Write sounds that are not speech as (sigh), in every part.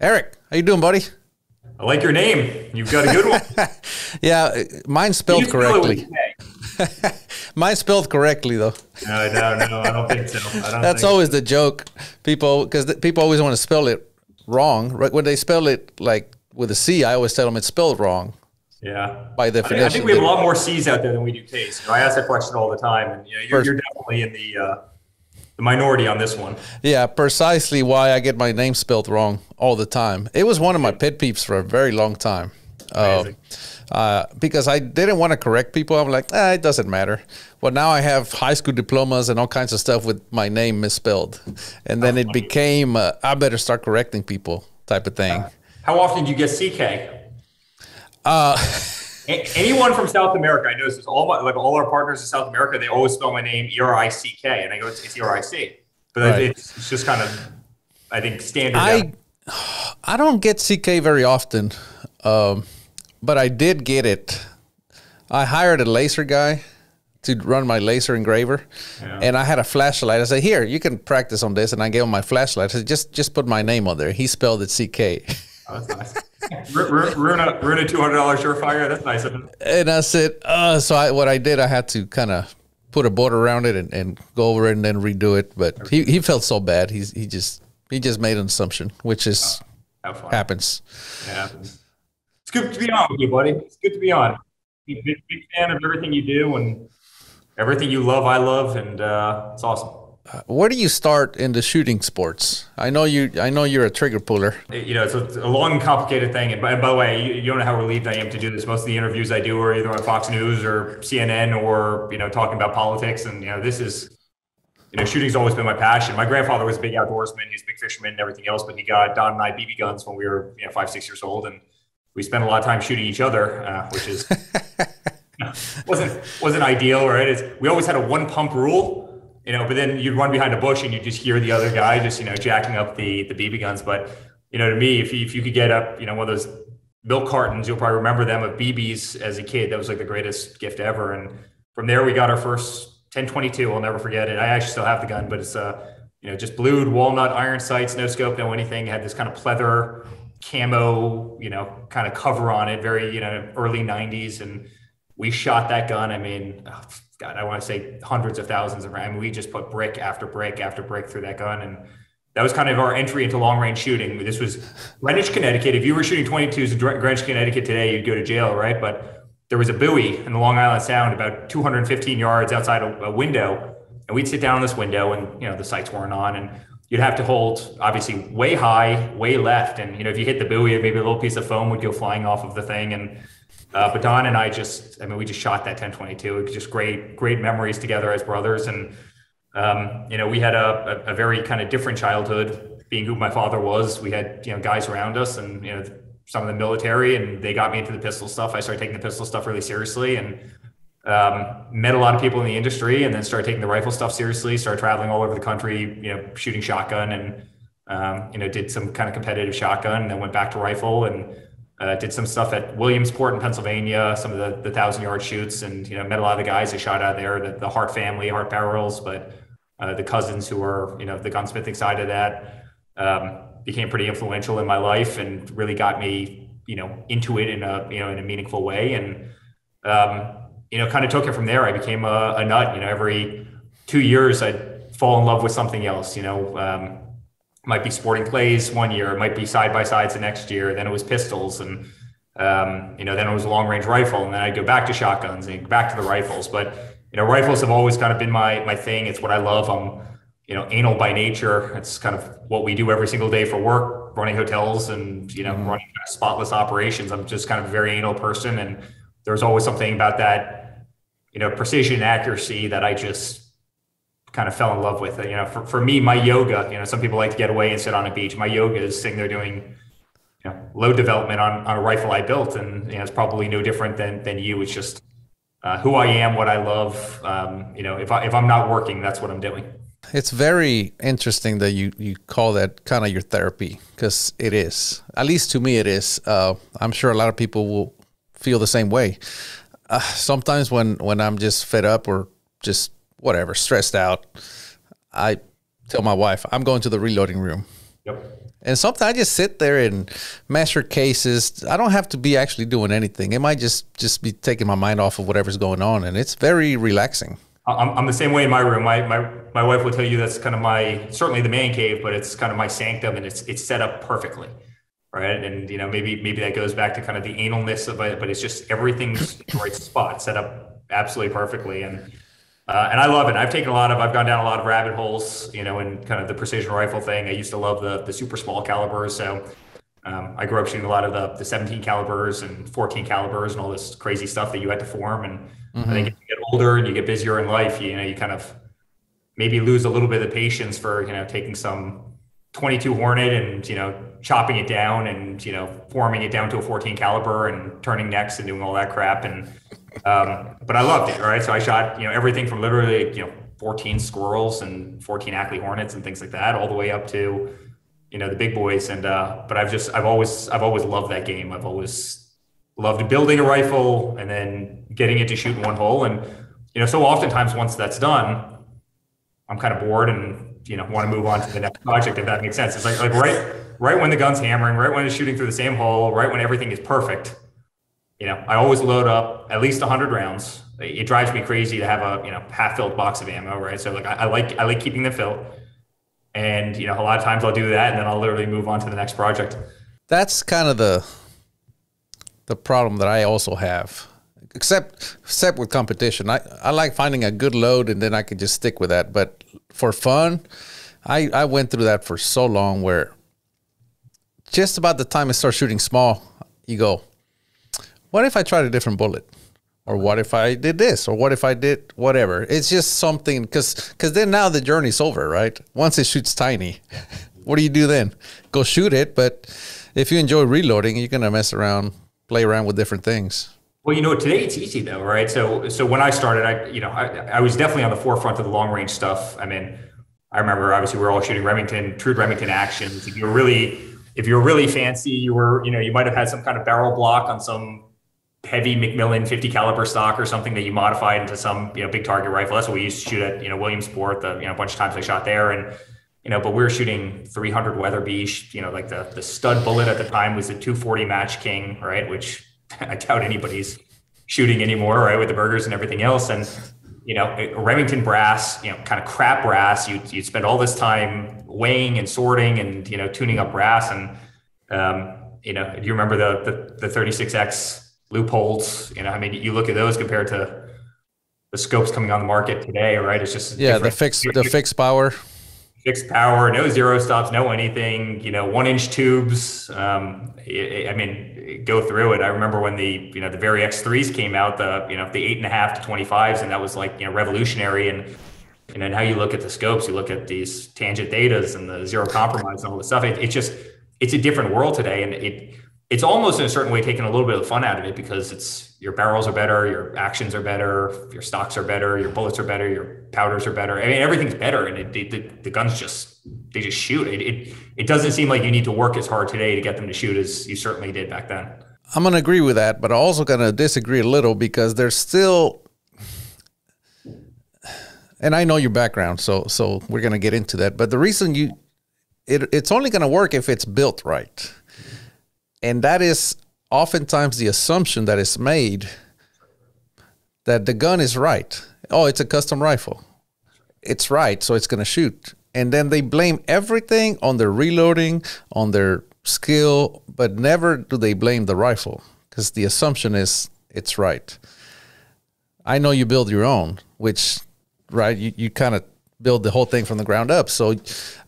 Eric, how you doing, buddy? I like your name. You've got a good one. (laughs) yeah, mine's spelled correctly. (laughs) mine's spelled correctly though. No, no, no. I don't think so. Don't That's think always so. the joke. People, because people always want to spell it wrong. Right when they spell it like with a C, I always tell them it's spelled wrong. Yeah. By definition. I, I think we have a lot more C's out there than we do K's. You know, I ask that question all the time, and you know, you're, you're definitely in the. Uh, the minority on this one. Yeah, precisely why I get my name spelled wrong all the time. It was one of my pet peeves for a very long time. Uh, uh, because I didn't want to correct people. I'm like, eh, it doesn't matter. Well, now I have high school diplomas and all kinds of stuff with my name misspelled. And then it became, uh, I better start correcting people type of thing. How often do you get CK? (laughs) Anyone from South America, I notice all my, like all our partners in South America, they always spell my name E R I C K, and I go it's, it's E R I C, but right. it's, it's, just kind of I think standard. I (sighs) I don't get CK very often, um, but I did get it. I hired a laser guy to run my laser engraver, yeah. and I had a flashlight. I said, "Here, you can practice on this," and I gave him my flashlight. I said, "Just just put my name on there." He spelled it CK. Oh, (laughs) nice. Runa, Runa, two hundred dollars surefire. That's nice of him. And I said, uh, so I, what I did, I had to kind of put a border around it and, and, go over it and then redo it. But he, he felt so bad. He's he just he just made an assumption, which is oh, happens. It happens. It's good to be on with you, buddy. It's good to be on. Big, big fan of everything you do and everything you love. I love, and uh, it's awesome where do you start in the shooting sports? I know you. I know you're a trigger puller. You know, it's a, a long, complicated thing. And by, and by, the way, you, you, don't know how relieved I am to do this. Most of the interviews I do are either on Fox News or CNN or you know talking about politics. And you know, this is you know, shooting's always been my passion. My grandfather was a big outdoorsman. He's a big fisherman and everything else. But he got Don and I BB guns when we were you know five, six years old, and we spent a lot of time shooting each other, uh, which is. (laughs) (laughs) wasn't wasn't ideal, right? It's, we always had a one pump rule, you know, but then you'd run behind a bush and you'd just hear the other guy just, you know, jacking up the the BB guns. But, you know, to me, if you, if you could get up, you know, one of those milk cartons, you'll probably remember them of BBs as a kid. That was like the greatest gift ever. And from there, we got our first 1022. I'll never forget it. I actually still have the gun, but it's, uh, you know, just blued walnut iron sights, no scope, no anything. Had this kind of pleather camo, you know, kind of cover on it, very, you know, early 90s. And we shot that gun. I mean, God, I want to say hundreds of thousands of rounds. We just put brick after brick after brick through that gun. And that was kind of our entry into long range shooting. This was Greenwich, Connecticut. If you were shooting 22s in Greenwich, Connecticut today, you'd go to jail, right? But there was a buoy in the Long Island Sound about 215 yards outside a, a window. And we'd sit down in this window and, you know, the sights weren't on. And you'd have to hold obviously way high, way left. And, you know, if you hit the buoy, maybe a little piece of foam would go flying off of the thing. And, uh, but Don and I just, I mean, we just shot that 1022. It was just great, great memories together as brothers. And, um, you know, we had a, a, a very kind of different childhood being who my father was. We had, you know, guys around us and, you know, some of the military and they got me into the pistol stuff. I started taking the pistol stuff really seriously and um, met a lot of people in the industry and then started taking the rifle stuff seriously, started traveling all over the country, you know, shooting shotgun and, um, you know, did some kind of competitive shotgun and then went back to rifle and, uh, did some stuff at Williamsport in Pennsylvania, some of the, the thousand yard shoots, and you know met a lot of the guys who shot out there, the, the Hart family, Hart Barrels, but uh, the cousins who were you know the gunsmithing side of that um, became pretty influential in my life and really got me you know into it in a you know in a meaningful way, and um, you know kind of took it from there. I became a, a, nut. You know, every two years I'd fall in love with something else. You know. Um, might be sporting clays one year, it might be side by sides the next year. Then it was pistols, and um, you know, then it was a long range rifle, and then I'd go back to shotguns and back to the rifles. But you know, rifles have always kind of been my my thing. It's what I love. I'm you know anal by nature. It's kind of what we do every single day for work, running hotels and you know mm-hmm. running kind of spotless operations. I'm just kind of a very anal person, and there's always something about that you know precision accuracy that I just kind of fell in love with it. You know, for, for me, my yoga, you know, some people like to get away and sit on a beach. My yoga is sitting there doing, you know, load development on, on a rifle I built. And, you know, it's probably no different than, than you. It's just uh, who I am, what I love. Um, you know, if, I, if I'm not working, that's what I'm doing. It's very interesting that you, you call that kind of your therapy because it is. At least to me, it is. Uh, I'm sure a lot of people will feel the same way. Uh, sometimes when, when I'm just fed up or just whatever, stressed out, I tell my wife, I'm going to the reloading room. Yep. And sometimes I just sit there and master cases. I don't have to be actually doing anything. It might just just be taking my mind off of whatever's going on, and it's very relaxing. I'm, I'm the same way in my room. My, my my wife will tell you that's kind of my certainly the man cave, but it's kind of my sanctum, and it's it's set up perfectly, right? And you know maybe maybe that goes back to kind of the analness of it, but it's just everything's the right spot, set up absolutely perfectly, and uh, and I love it. I've taken a lot of, I've gone down a lot of rabbit holes, you know, in kind of the precision rifle thing. I used to love the the super small calibers. So um, I grew up shooting a lot of the, the 17 calibers and 14 calibers and all this crazy stuff that you had to form. And mm-hmm. I think as you get older and you get busier in life, you, you know, you kind of maybe lose a little bit of the patience for, you know, taking some 22 Hornet and, you know, chopping it down and, you know, forming it down to a 14 caliber and turning necks and doing all that crap. And um, but I loved it. Right. So I shot, you know, everything from literally, you know, 14 squirrels and 14 Ackley Hornets and things like that, all the way up to, you know, the big boys. And, uh, but I've just, I've always, I've always loved that game. I've always loved building a rifle and then getting it to shoot in one hole. And, you know, so oftentimes once that's done, I'm kind of bored and, you know, want to move on to the next project, if that makes sense. It's like, like right, right when the gun's hammering, right when it's shooting through the same hole, right when everything is perfect you know, I always load up at least 100 rounds. It drives me crazy to have a you know half filled box of ammo, right? So like I, I like I like keeping them filled, and you know a lot of times I'll do that, and then I'll literally move on to the next project. That's kind of the the problem that I also have, except except with competition. I I like finding a good load, and then I can just stick with that. But for fun, I I went through that for so long where just about the time I start shooting small, you go, what if I tried a different bullet? Or what if I did this? Or what if I did whatever? It's just something because because then now the journey's over, right? Once it shoots tiny, (laughs) what do you do then? Go shoot it. But if you enjoy reloading, you're gonna mess around, play around with different things. Well, you know, today it's easy though, right? So, so when I started, I, you know, I, I was definitely on the forefront of the long range stuff. I mean, I remember obviously we were all shooting Remington, true Remington actions. If you were really, if you were really fancy, you were, you know, you might have had some kind of barrel block on some heavy McMillan 50 caliber stock or something that you modified into some you know big target rifle. That's what we used to shoot at you know Williamsport. The you know a bunch of times I shot there and you know, but we were shooting 300 Weatherby. You know, like the the stud bullet at the time was the 240 Match King, right? Which (laughs) I doubt anybody's shooting anymore, right? With the Bergers and everything else, and you know, Remington brass, you know, kind of crap brass. You you spend all this time weighing and sorting and you know tuning up brass and um, you know, do you remember the the, the 36x Leupolds. You know, I mean, you look at those compared to the scopes coming on the market today, right? It's just yeah, different. the fixed the fixed power, fixed power, no zero stops, no anything. You know, one inch tubes. Um, I mean, go through it. I remember when the you know the Vari-X threes came out, the you know the eight and a half to twenty fives, and that was like you know revolutionary and. And then how you look at the scopes, you look at these tangent thetas and the zero compromise and all this stuff. It, it just, it's a different world today. And it, it's almost in a certain way taking a little bit of fun out of it because it's your barrels are better, your actions are better, your stocks are better, your bullets are better, your powders are better. I mean, everything's better, and it, the, the guns just they just shoot. It, it it doesn't seem like you need to work as hard today to get them to shoot as you certainly did back then. I'm going to agree with that, but I'm also going to disagree a little because there's still and I know your background, so so we're going to get into that. But the reason you it, it's only going to work if it's built right and that is oftentimes the assumption that is made that the gun is right. Oh, it's a custom rifle. It's right, so it's going to shoot. And then they blame everything on their reloading, on their skill, but never do they blame the rifle because the assumption is it's right. I know you build your own, which, right, you, you kind of build the whole thing from the ground up. So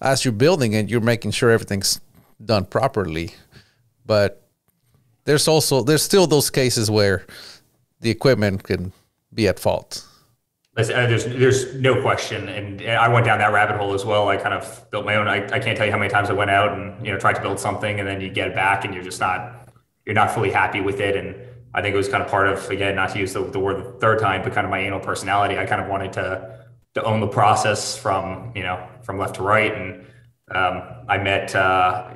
as you're building it, you're making sure everything's done properly but there's also there's still those cases where the equipment can be at fault. There's there's no question, and I went down that rabbit hole as well. I kind of built my own. I, I can't tell you how many times I went out and you know tried to build something, and then you get it back, and you're just not you're not fully happy with it. And I think it was kind of part of again, not to use the, the word the third time, but kind of my anal personality. I kind of wanted to to own the process from you know from left to right, and um, I met, uh,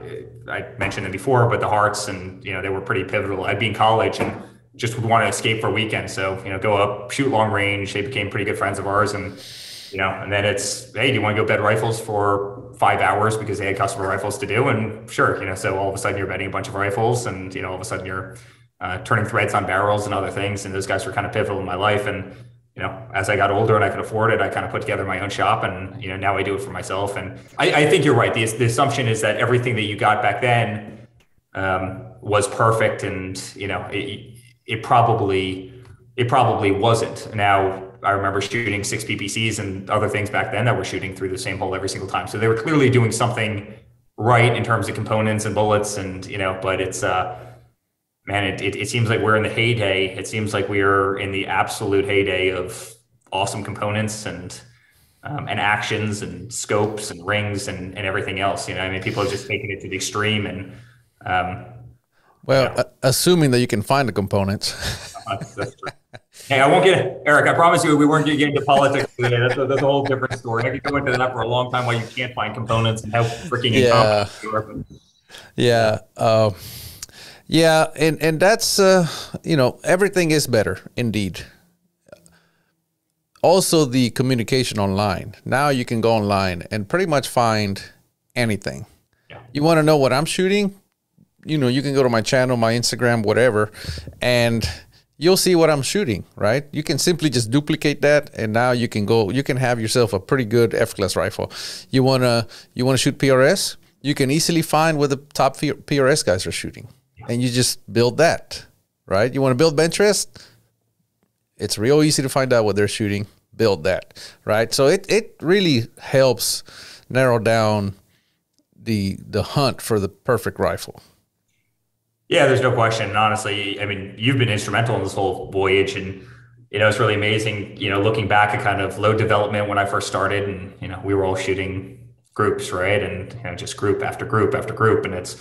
I mentioned it before, but the Harts and you know, they were pretty pivotal. I'd be in college and just would want to escape for a weekend. So, you know, go up, shoot long range. They became pretty good friends of ours. And you know, and then it's, hey, do you want to go bed rifles for five hours because they had customer rifles to do? And sure, you know, so all of a sudden you're bedding a bunch of rifles and, you know, all of a sudden you're uh, turning threads on barrels and other things. And those guys were kind of pivotal in my life. And, you know, as I got older and I could afford it, I kind of put together my own shop and, you know, now I do it for myself. And I, I think you're right. The, the assumption is that everything that you got back then um, was perfect. And, you know, it, it probably, it probably wasn't. Now, I remember shooting six PPCs and other things back then that were shooting through the same hole every single time. So they were clearly doing something right in terms of components and bullets and, you know, but it's, uh, man, it, it, it seems like we're in the heyday. It seems like we are in the absolute heyday of awesome components and um, and actions and scopes and rings and, and everything else. You know, I mean, people are just taking it to the extreme and. Um, well, assuming that you can find the components. (laughs) hey, I won't get Eric. I promise you, we weren't getting into politics today. That's a, that's a whole different story. I could go into that for a long time. Why you can't find components and how freaking yeah, yeah. Uh, yeah, and and that's uh, you know everything is better indeed. Also, the communication online. Now you can go online and pretty much find anything. Yeah. You want to know what I'm shooting? You know, you can go to my channel, my Instagram, whatever, and you'll see what I'm shooting, right? You can simply just duplicate that and now you can go you can have yourself a pretty good F-class rifle. You want to you want to shoot PRS? You can easily find what the top PRS guys are shooting and you just build that, right? You want to build bench rest? It's real easy to find out what they're shooting. Build that, right? So it it really helps narrow down the the hunt for the perfect rifle. Yeah, there's no question. And honestly, I mean, you've been instrumental in this whole voyage, and you know, it's really amazing. You know, looking back at kind of load development when I first started, and you know, we were all shooting groups, right? And you know, just group after group after group, and it's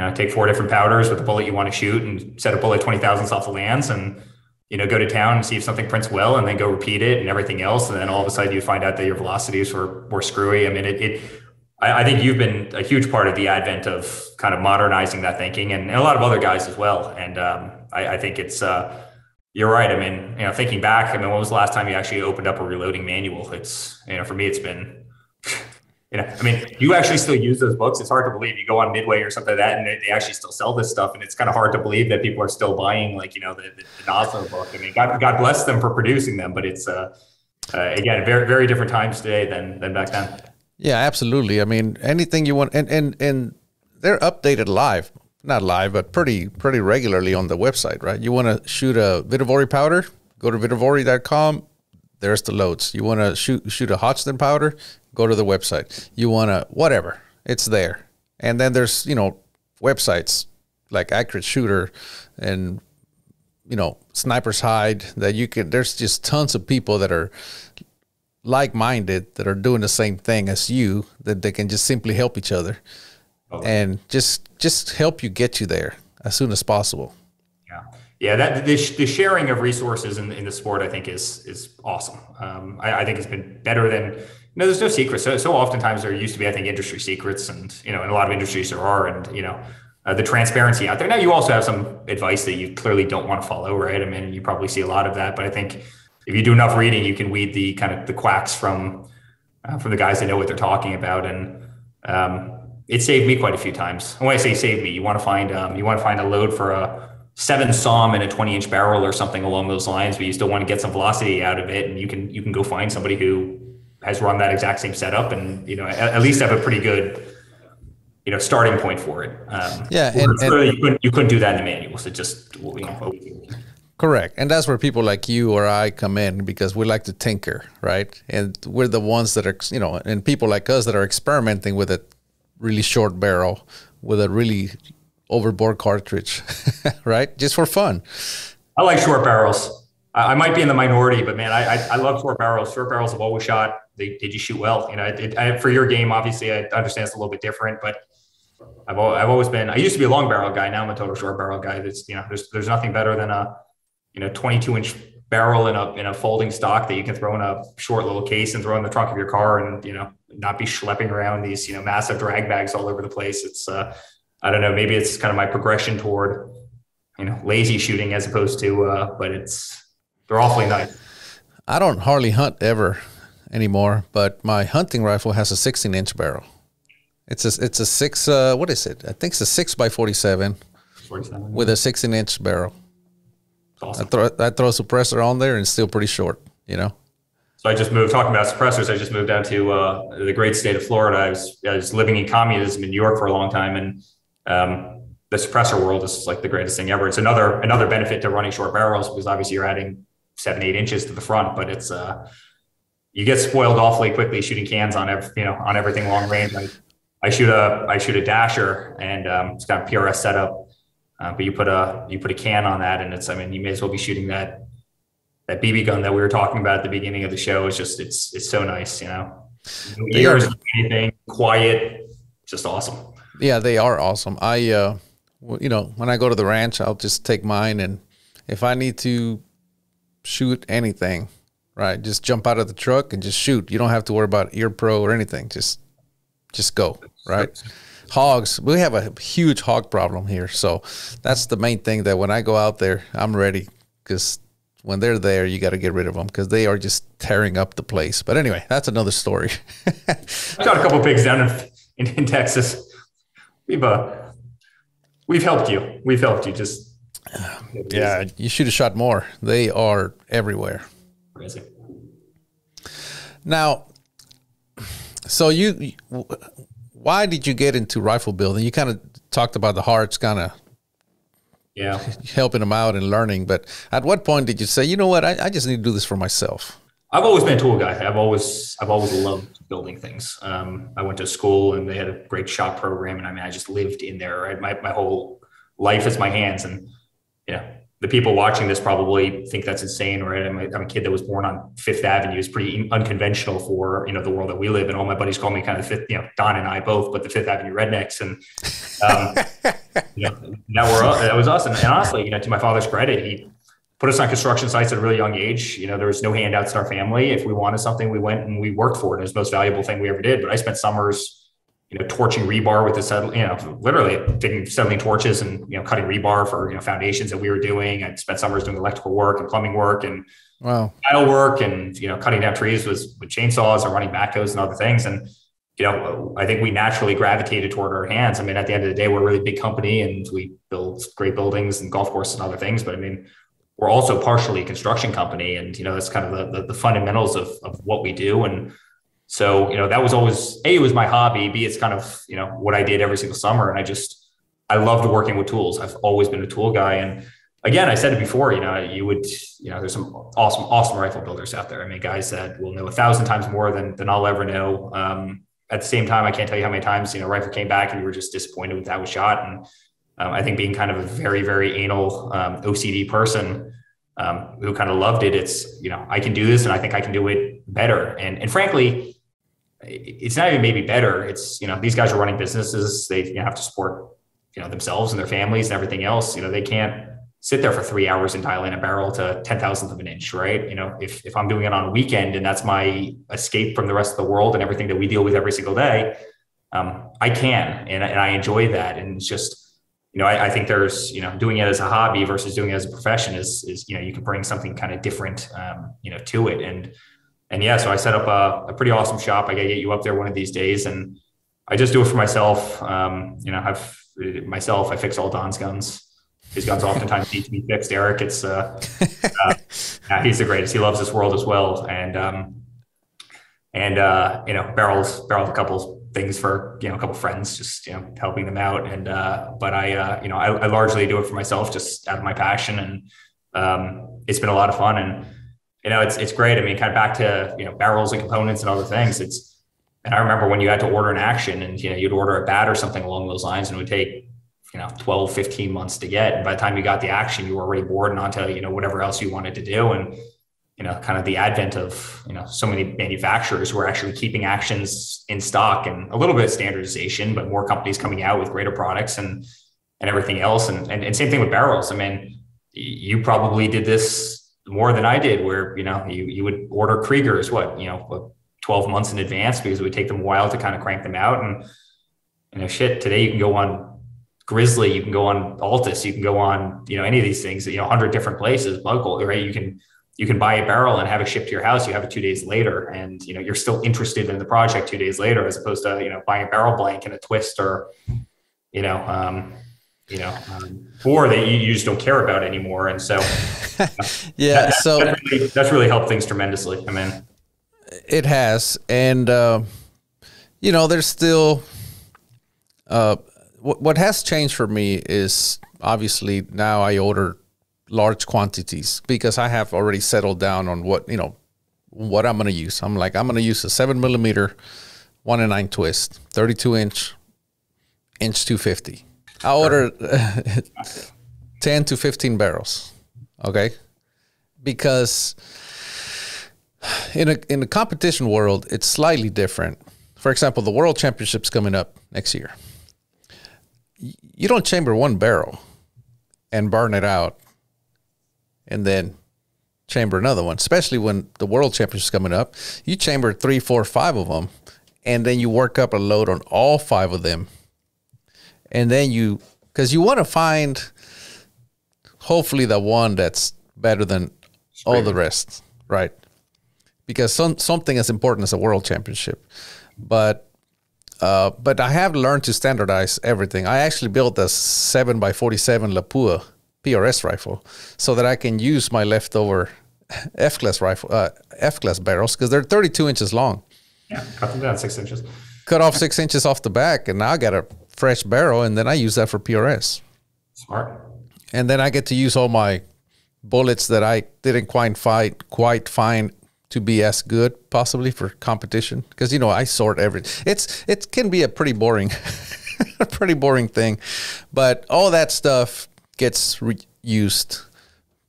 you know, take four different powders with the bullet you want to shoot and set a bullet 20 thousandths off the lands and, you know, go to town and see if something prints well and then go repeat it and everything else. And then all of a sudden you find out that your velocities were, were screwy. I mean, it, it I, I think you've been a huge part of the advent of kind of modernizing that thinking and, and a lot of other guys as well. And um, I, I, think it's, uh, you're right. I mean, you know, thinking back, I mean, when was the last time you actually opened up a reloading manual? It's, you know, for me, it's been you know, I mean, you actually still use those books. It's hard to believe you go on Midway or something like that, and they actually still sell this stuff. And it's kind of hard to believe that people are still buying, like, you know, the, the, the Nosler book. I mean, God, God bless them for producing them, but it's, uh, uh, again, very, very different times today than, than back then. Yeah, absolutely. I mean, anything you want, and, and, and they're updated live, not live, but pretty, pretty regularly on the website, right? You want to shoot a Vihtavuori powder, go to vihtavuori.com. There's the loads. You want to shoot, shoot a Hodgdon powder, go to the website. You want to, whatever, it's there. And then there's, you know, websites like Accurate Shooter and, you know, Sniper's Hide that you can, there's just tons of people that are like minded that are doing the same thing as you that they can just simply help each other oh. and just just help you get you there as soon as possible yeah yeah that the, the sharing of resources in, in the sport i think is is awesome um, I, I, think it's been better than no, there's no secrets. So, so oftentimes there used to be, I think, industry secrets, and you know, in a lot of industries there are, and you know, uh, the transparency out there. Now, you also have some advice that you clearly don't want to follow, right? I mean, you probably see a lot of that, but I think if you do enough reading, you can weed the kind of the quacks from uh, from the guys that know what they're talking about, and um, it saved me quite a few times. And when I say save me, you want to find um, you want to find a load for a seven SAUM and a 20 inch barrel or something along those lines, but you still want to get some velocity out of it, and you can you can go find somebody who has run that exact same setup and you know at, at least have a pretty good you know starting point for it. Um, yeah, and, and you, couldn't, you couldn't do that in the manual. So just you know, correct, and that's where people like you or I come in because we like to tinker, right? And we're the ones that are you know, and people like us that are experimenting with a really short barrel with a really overboard cartridge, (laughs) right? Just for fun. I like short barrels. I, might be in the minority, but man, I, I, I love short barrels. Short barrels have always shot. They, just shoot well. You know, it, I, for your game, obviously, I understand it's a little bit different, but I've, I've always been, I used to be a long barrel guy. Now I'm a total short barrel guy. That's, you know, there's, there's nothing better than a, you know, 22 inch barrel in a, in a folding stock that you can throw in a short little case and throw in the trunk of your car and, you know, not be schlepping around these, you know, massive drag bags all over the place. It's, uh, I don't know, maybe it's kind of my progression toward, you know, lazy shooting as opposed to, uh, but it's, they're awfully nice. I don't hardly hunt ever anymore, but my hunting rifle has a 16 inch barrel. It's a it's a six. Uh, what is it? I think it's a six by 47, 47 with a 16 inch barrel. Awesome. I throw I throw a suppressor on there and it's still pretty short. You know. So I just moved. Talking about suppressors, I just moved down to uh, the great state of Florida. I was I was living in communism in New York for a long time, and um, the suppressor world is like the greatest thing ever. It's another another benefit to running short barrels because obviously you're adding seven eight inches to the front, but it's uh, you get spoiled awfully quickly shooting cans on every, you know on everything long range. I, I shoot a I shoot a dasher and um, it's got a PRS setup, uh, but you put a you put a can on that and it's I mean you may as well be shooting that that BB gun that we were talking about at the beginning of the show. It's just it's it's so nice, you know. Ears, anything quiet, just awesome. Yeah, they are awesome. I uh, you know when I go to the ranch, I'll just take mine and if I need to shoot anything right? Just jump out of the truck and just shoot. You don't have to worry about ear pro or anything. Just just go, right? Hogs, we have a huge hog problem here. So that's the main thing that when I go out there, I'm ready because when they're there, you got to get rid of them because they are just tearing up the place. But anyway, that's another story. Got a couple pigs down in, in, in, Texas. We've uh, we've helped you. We've helped you. Just yeah, you should have shot more. They are everywhere. Crazy. Now, so you, why did you get into rifle building? You kind of talked about the Harts, kind of, yeah, (laughs) helping them out and learning. But at what point did you say, you know what, I, I just need to do this for myself? I've always been a tool guy. I've always, I've always loved building things. Um, I went to school and they had a great shop program, and I mean, I just lived in there. Right? My my whole life is my hands, and yeah, the people watching this probably think that's insane, right? I'm a, I'm a kid that was born on Fifth Avenue. It's pretty unconventional for you know the world that we live in. All my buddies call me kind of the fifth, you know, Don and I both, but the Fifth Avenue rednecks, and um, (laughs) you know, that were that was us. And, and honestly, you know, to my father's credit, he put us on construction sites at a really young age. You know, there was no handouts in our family. If we wanted something, we went and we worked for it. It was the most valuable thing we ever did. But I spent summers you know, torching rebar with the settle, you know, literally taking settling torches and you know, cutting rebar for you know foundations that we were doing. I spent summers doing electrical work and plumbing work and wow. tile work and you know, cutting down trees was with chainsaws and running backhoes and other things. And you know, I think we naturally gravitated toward our hands. I mean, at the end of the day, we're a really big company and we build great buildings and golf courses and other things. But I mean, we're also partially a construction company, and you know, that's kind of the, the, the fundamentals of of what we do and so, you know, that was always A, it was my hobby. B, it's kind of, you know, what I did every single summer. And I just, I loved working with tools. I've always been a tool guy. And again, I said it before, you know, you would, you know, there's some awesome, awesome rifle builders out there. I mean, guys that will know a thousand times more than, than I'll ever know. Um, at the same time, I can't tell you how many times, you know, rifle came back and you were just disappointed with how it was shot. And um, I think being kind of a very, very anal um, OCD person, um, who kind of loved it. It's, you know, I can do this and I think I can do it better. And, and frankly, it's not even maybe better. It's, you know, these guys are running businesses. They you know, have to support, you know, themselves and their families and everything else. You know, they can't sit there for three hours and dial in a barrel to 10 thousandth of an inch, right? You know, if, if I'm doing it on a weekend and that's my escape from the rest of the world and everything that we deal with every single day, um, I can, and, and I enjoy that. And it's just, you know, I, I, think there's, you know, doing it as a hobby versus doing it as a profession is, is, you know, you can bring something kind of different, um, you know, to it. And, and yeah, so I set up a, a pretty awesome shop. I got to get you up there one of these days, and I just do it for myself. Um, you know, I've myself. I fix all Don's guns. His guns oftentimes need to be fixed. Eric, it's uh, uh, (laughs) yeah, he's the greatest. He loves this world as well, and um, and uh, you know, barrels barrels a couple things for you know a couple friends, just you know, helping them out. And uh, but I uh, you know, I, I largely do it for myself, just out of my passion, and um, it's been a lot of fun and you know, it's it's great. I mean, kind of back to you know barrels and components and other things. It's and I remember when you had to order an action and you know you'd order a bat or something along those lines and it would take you know 12 15 months to get and by the time you got the action you were already bored and onto you know whatever else you wanted to do and you know kind of the advent of you know so many manufacturers who are actually keeping actions in stock and a little bit of standardization but more companies coming out with greater products and and everything else and and, and same thing with barrels i mean you probably did this more than I did, where you know you you would order Kriegers what you know 12 months in advance because it would take them a while to kind of crank them out. And you know, shit, today you can go on Grizzly, you can go on Altus, you can go on you know any of these things, you know, hundred different places, local, right? You can you can buy a barrel and have it shipped to your house. You have it two days later, and you know you're still interested in the project two days later, as opposed to you know buying a barrel blank and a twist or you know um, you know um, or that you, you, just don't care about anymore. And so (laughs) (laughs) yeah, that, so that's really, that's really, helped things tremendously. I mean, it has, and uh, you know, there's still uh, what what has changed for me is obviously now I order large quantities because I have already settled down on what you know what I'm going to use. I'm like I'm going to use a seven millimeter one and nine twist, 32 inch, inch 250. I order (laughs) 10 to 15 barrels. Okay, because in a in the competition world, it's slightly different. For example, the World Championships coming up next year. You don't chamber one barrel and burn it out and then chamber another one, especially when the world championships coming up. You chamber three, four, five of them, and then you work up a load on all five of them. And then you, because you want to find hopefully the one that's better than all the rest, right? Because some, something as important as a world championship. But uh, but I have learned to standardize everything. I actually built a 7 by 47 Lapua PRS rifle so that I can use my leftover (laughs) F class rifle, uh, F class barrels because they're 32 inches long. Yeah, cut them down six inches. Cut off six inches off the back, and now I got a fresh barrel, and then I use that for PRS. Smart. And then I get to use all my bullets that I didn't quite find quite find to be as good possibly for competition because you know I sort every it's it can be a pretty boring (laughs) a pretty boring thing but all that stuff gets reused.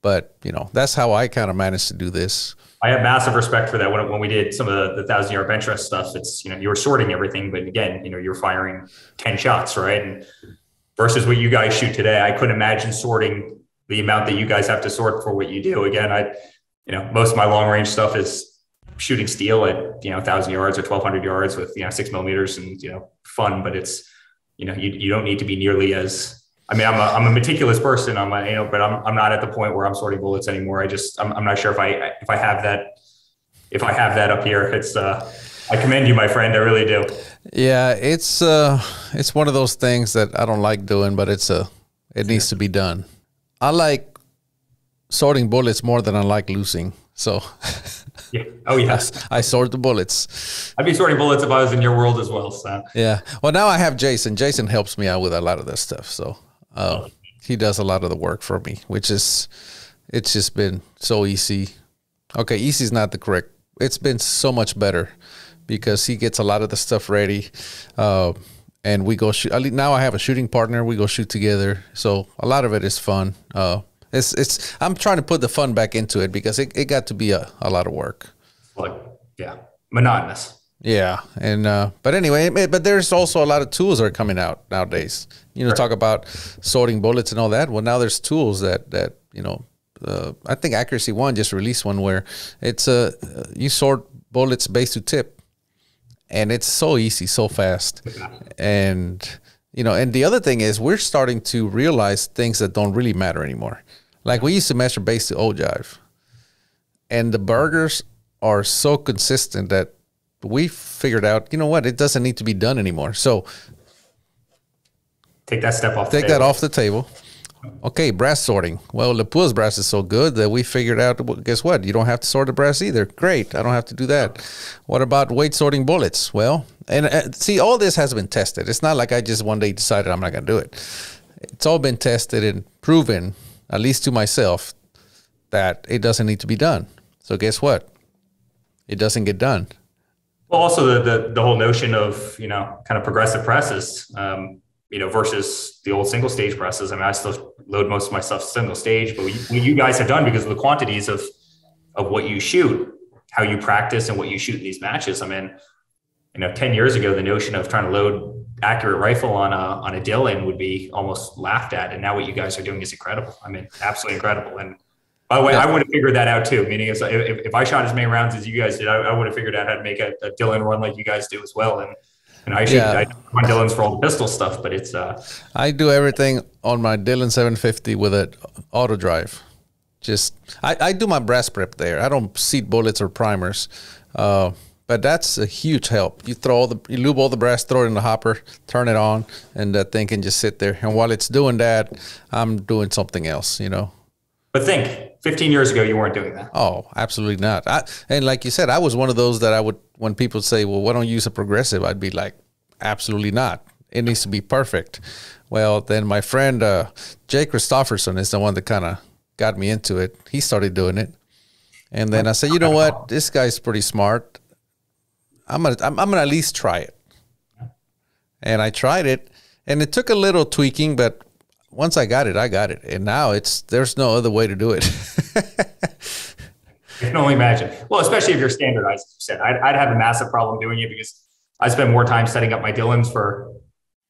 But you know, that's how I kind of managed to do this. I have massive respect for that. When, when we did some of the, the thousand yard bench rest stuff, it's you know you were sorting everything, but again, you know you're firing ten shots, right? And versus what you guys shoot today, I couldn't imagine sorting the amount that you guys have to sort for what you do. Again, I you know most of my long range stuff is shooting steel at you know thousand yards or twelve hundred yards with you know six millimeters and you know fun, but it's you know you, you don't need to be nearly as I mean, I'm a, I'm a meticulous person. I'm a, you know, but I'm, I'm not at the point where I'm sorting bullets anymore. I just, I'm, I'm not sure if I, if I have that, if I have that up here, it's, uh, I commend you, my friend. I really do. Yeah. It's, uh, it's one of those things that I don't like doing, but it's a, it needs to be done. I like sorting bullets more than I like losing. So, (laughs) yeah. Oh, yes. I, I sort the bullets. I'd be sorting bullets if I was in your world as well. So, yeah. Well, now I have Jason. Jason helps me out with a lot of this stuff. So, uh, he does a lot of the work for me, which is it's just been so easy. Okay, easy is not the correct. It's been so much better because he gets a lot of the stuff ready, uh, and we go shoot. Now I have a shooting partner. We go shoot together, so a lot of it is fun. Uh, it's it's. I'm trying to put the fun back into it because it, it got to be a, a lot of work. Like yeah, monotonous. Yeah, and uh, but anyway, but there's also a lot of tools that are coming out nowadays. You know, right. talk about sorting bullets and all that. Well, now there's tools that that you know. Uh, I think Accuracy One just released one where it's a uh, you sort bullets base to tip, and it's so easy, so fast, and you know. And the other thing is, we're starting to realize things that don't really matter anymore. Like we used to measure base to old ogive, and the Bergers are so consistent that we figured out, you know what, it doesn't need to be done anymore. So take that step off. Take that off the table. Okay, brass sorting. Well, Lapua's brass is so good that we figured out. Well, guess what? You don't have to sort the brass either. Great, I don't have to do that. What about weight sorting bullets? Well, and uh, see, all this has been tested. It's not like I just one day decided I'm not going to do it. It's all been tested and proven, at least to myself, that it doesn't need to be done. So guess what? It doesn't get done. Well, also the, the, the whole notion of you know kind of progressive presses, um, you know, versus the old single stage presses. I mean, I still load most of my stuff single stage, but what you guys have done because of the quantities of of what you shoot, how you practice, and what you shoot in these matches. I mean, you know, ten years ago, the notion of trying to load accurate rifle on a on a Dillon would be almost laughed at, and now what you guys are doing is incredible. I mean, absolutely incredible, and by the way, I would have figured that out too. Meaning, if, if I shot as many rounds as you guys did, I, I would have figured out how to make a, a Dillon run like you guys do as well. And and I shoot yeah. I run Dillons for all the pistol stuff, but it's uh I do everything on my Dillon 750 with an auto drive. Just I, I do my brass prep there. I don't seat bullets or primers. Uh, but that's a huge help. You throw all the you lube all the brass, throw it in the hopper, turn it on, and that thing can just sit there. And while it's doing that, I'm doing something else. You know. But think, 15 years ago, you weren't doing that. Oh, absolutely not. I, and like you said, I was one of those that I would when people say, "Well, why don't you use a progressive?" I'd be like, "Absolutely not. It needs to be perfect." Well, then my friend uh, Jay Christopherson is the one that kind of got me into it. He started doing it. And then I said, you know what? This guy's pretty smart. I'm gonna I'm, I'm gonna at least try it. And I tried it, and it took a little tweaking, but once I got it, I got it, and now it's there's no other way to do it. (laughs) I can only imagine. Well, especially if you're standardized, as you said I'd, I'd have a massive problem doing it because I spend more time setting up my Dillons for,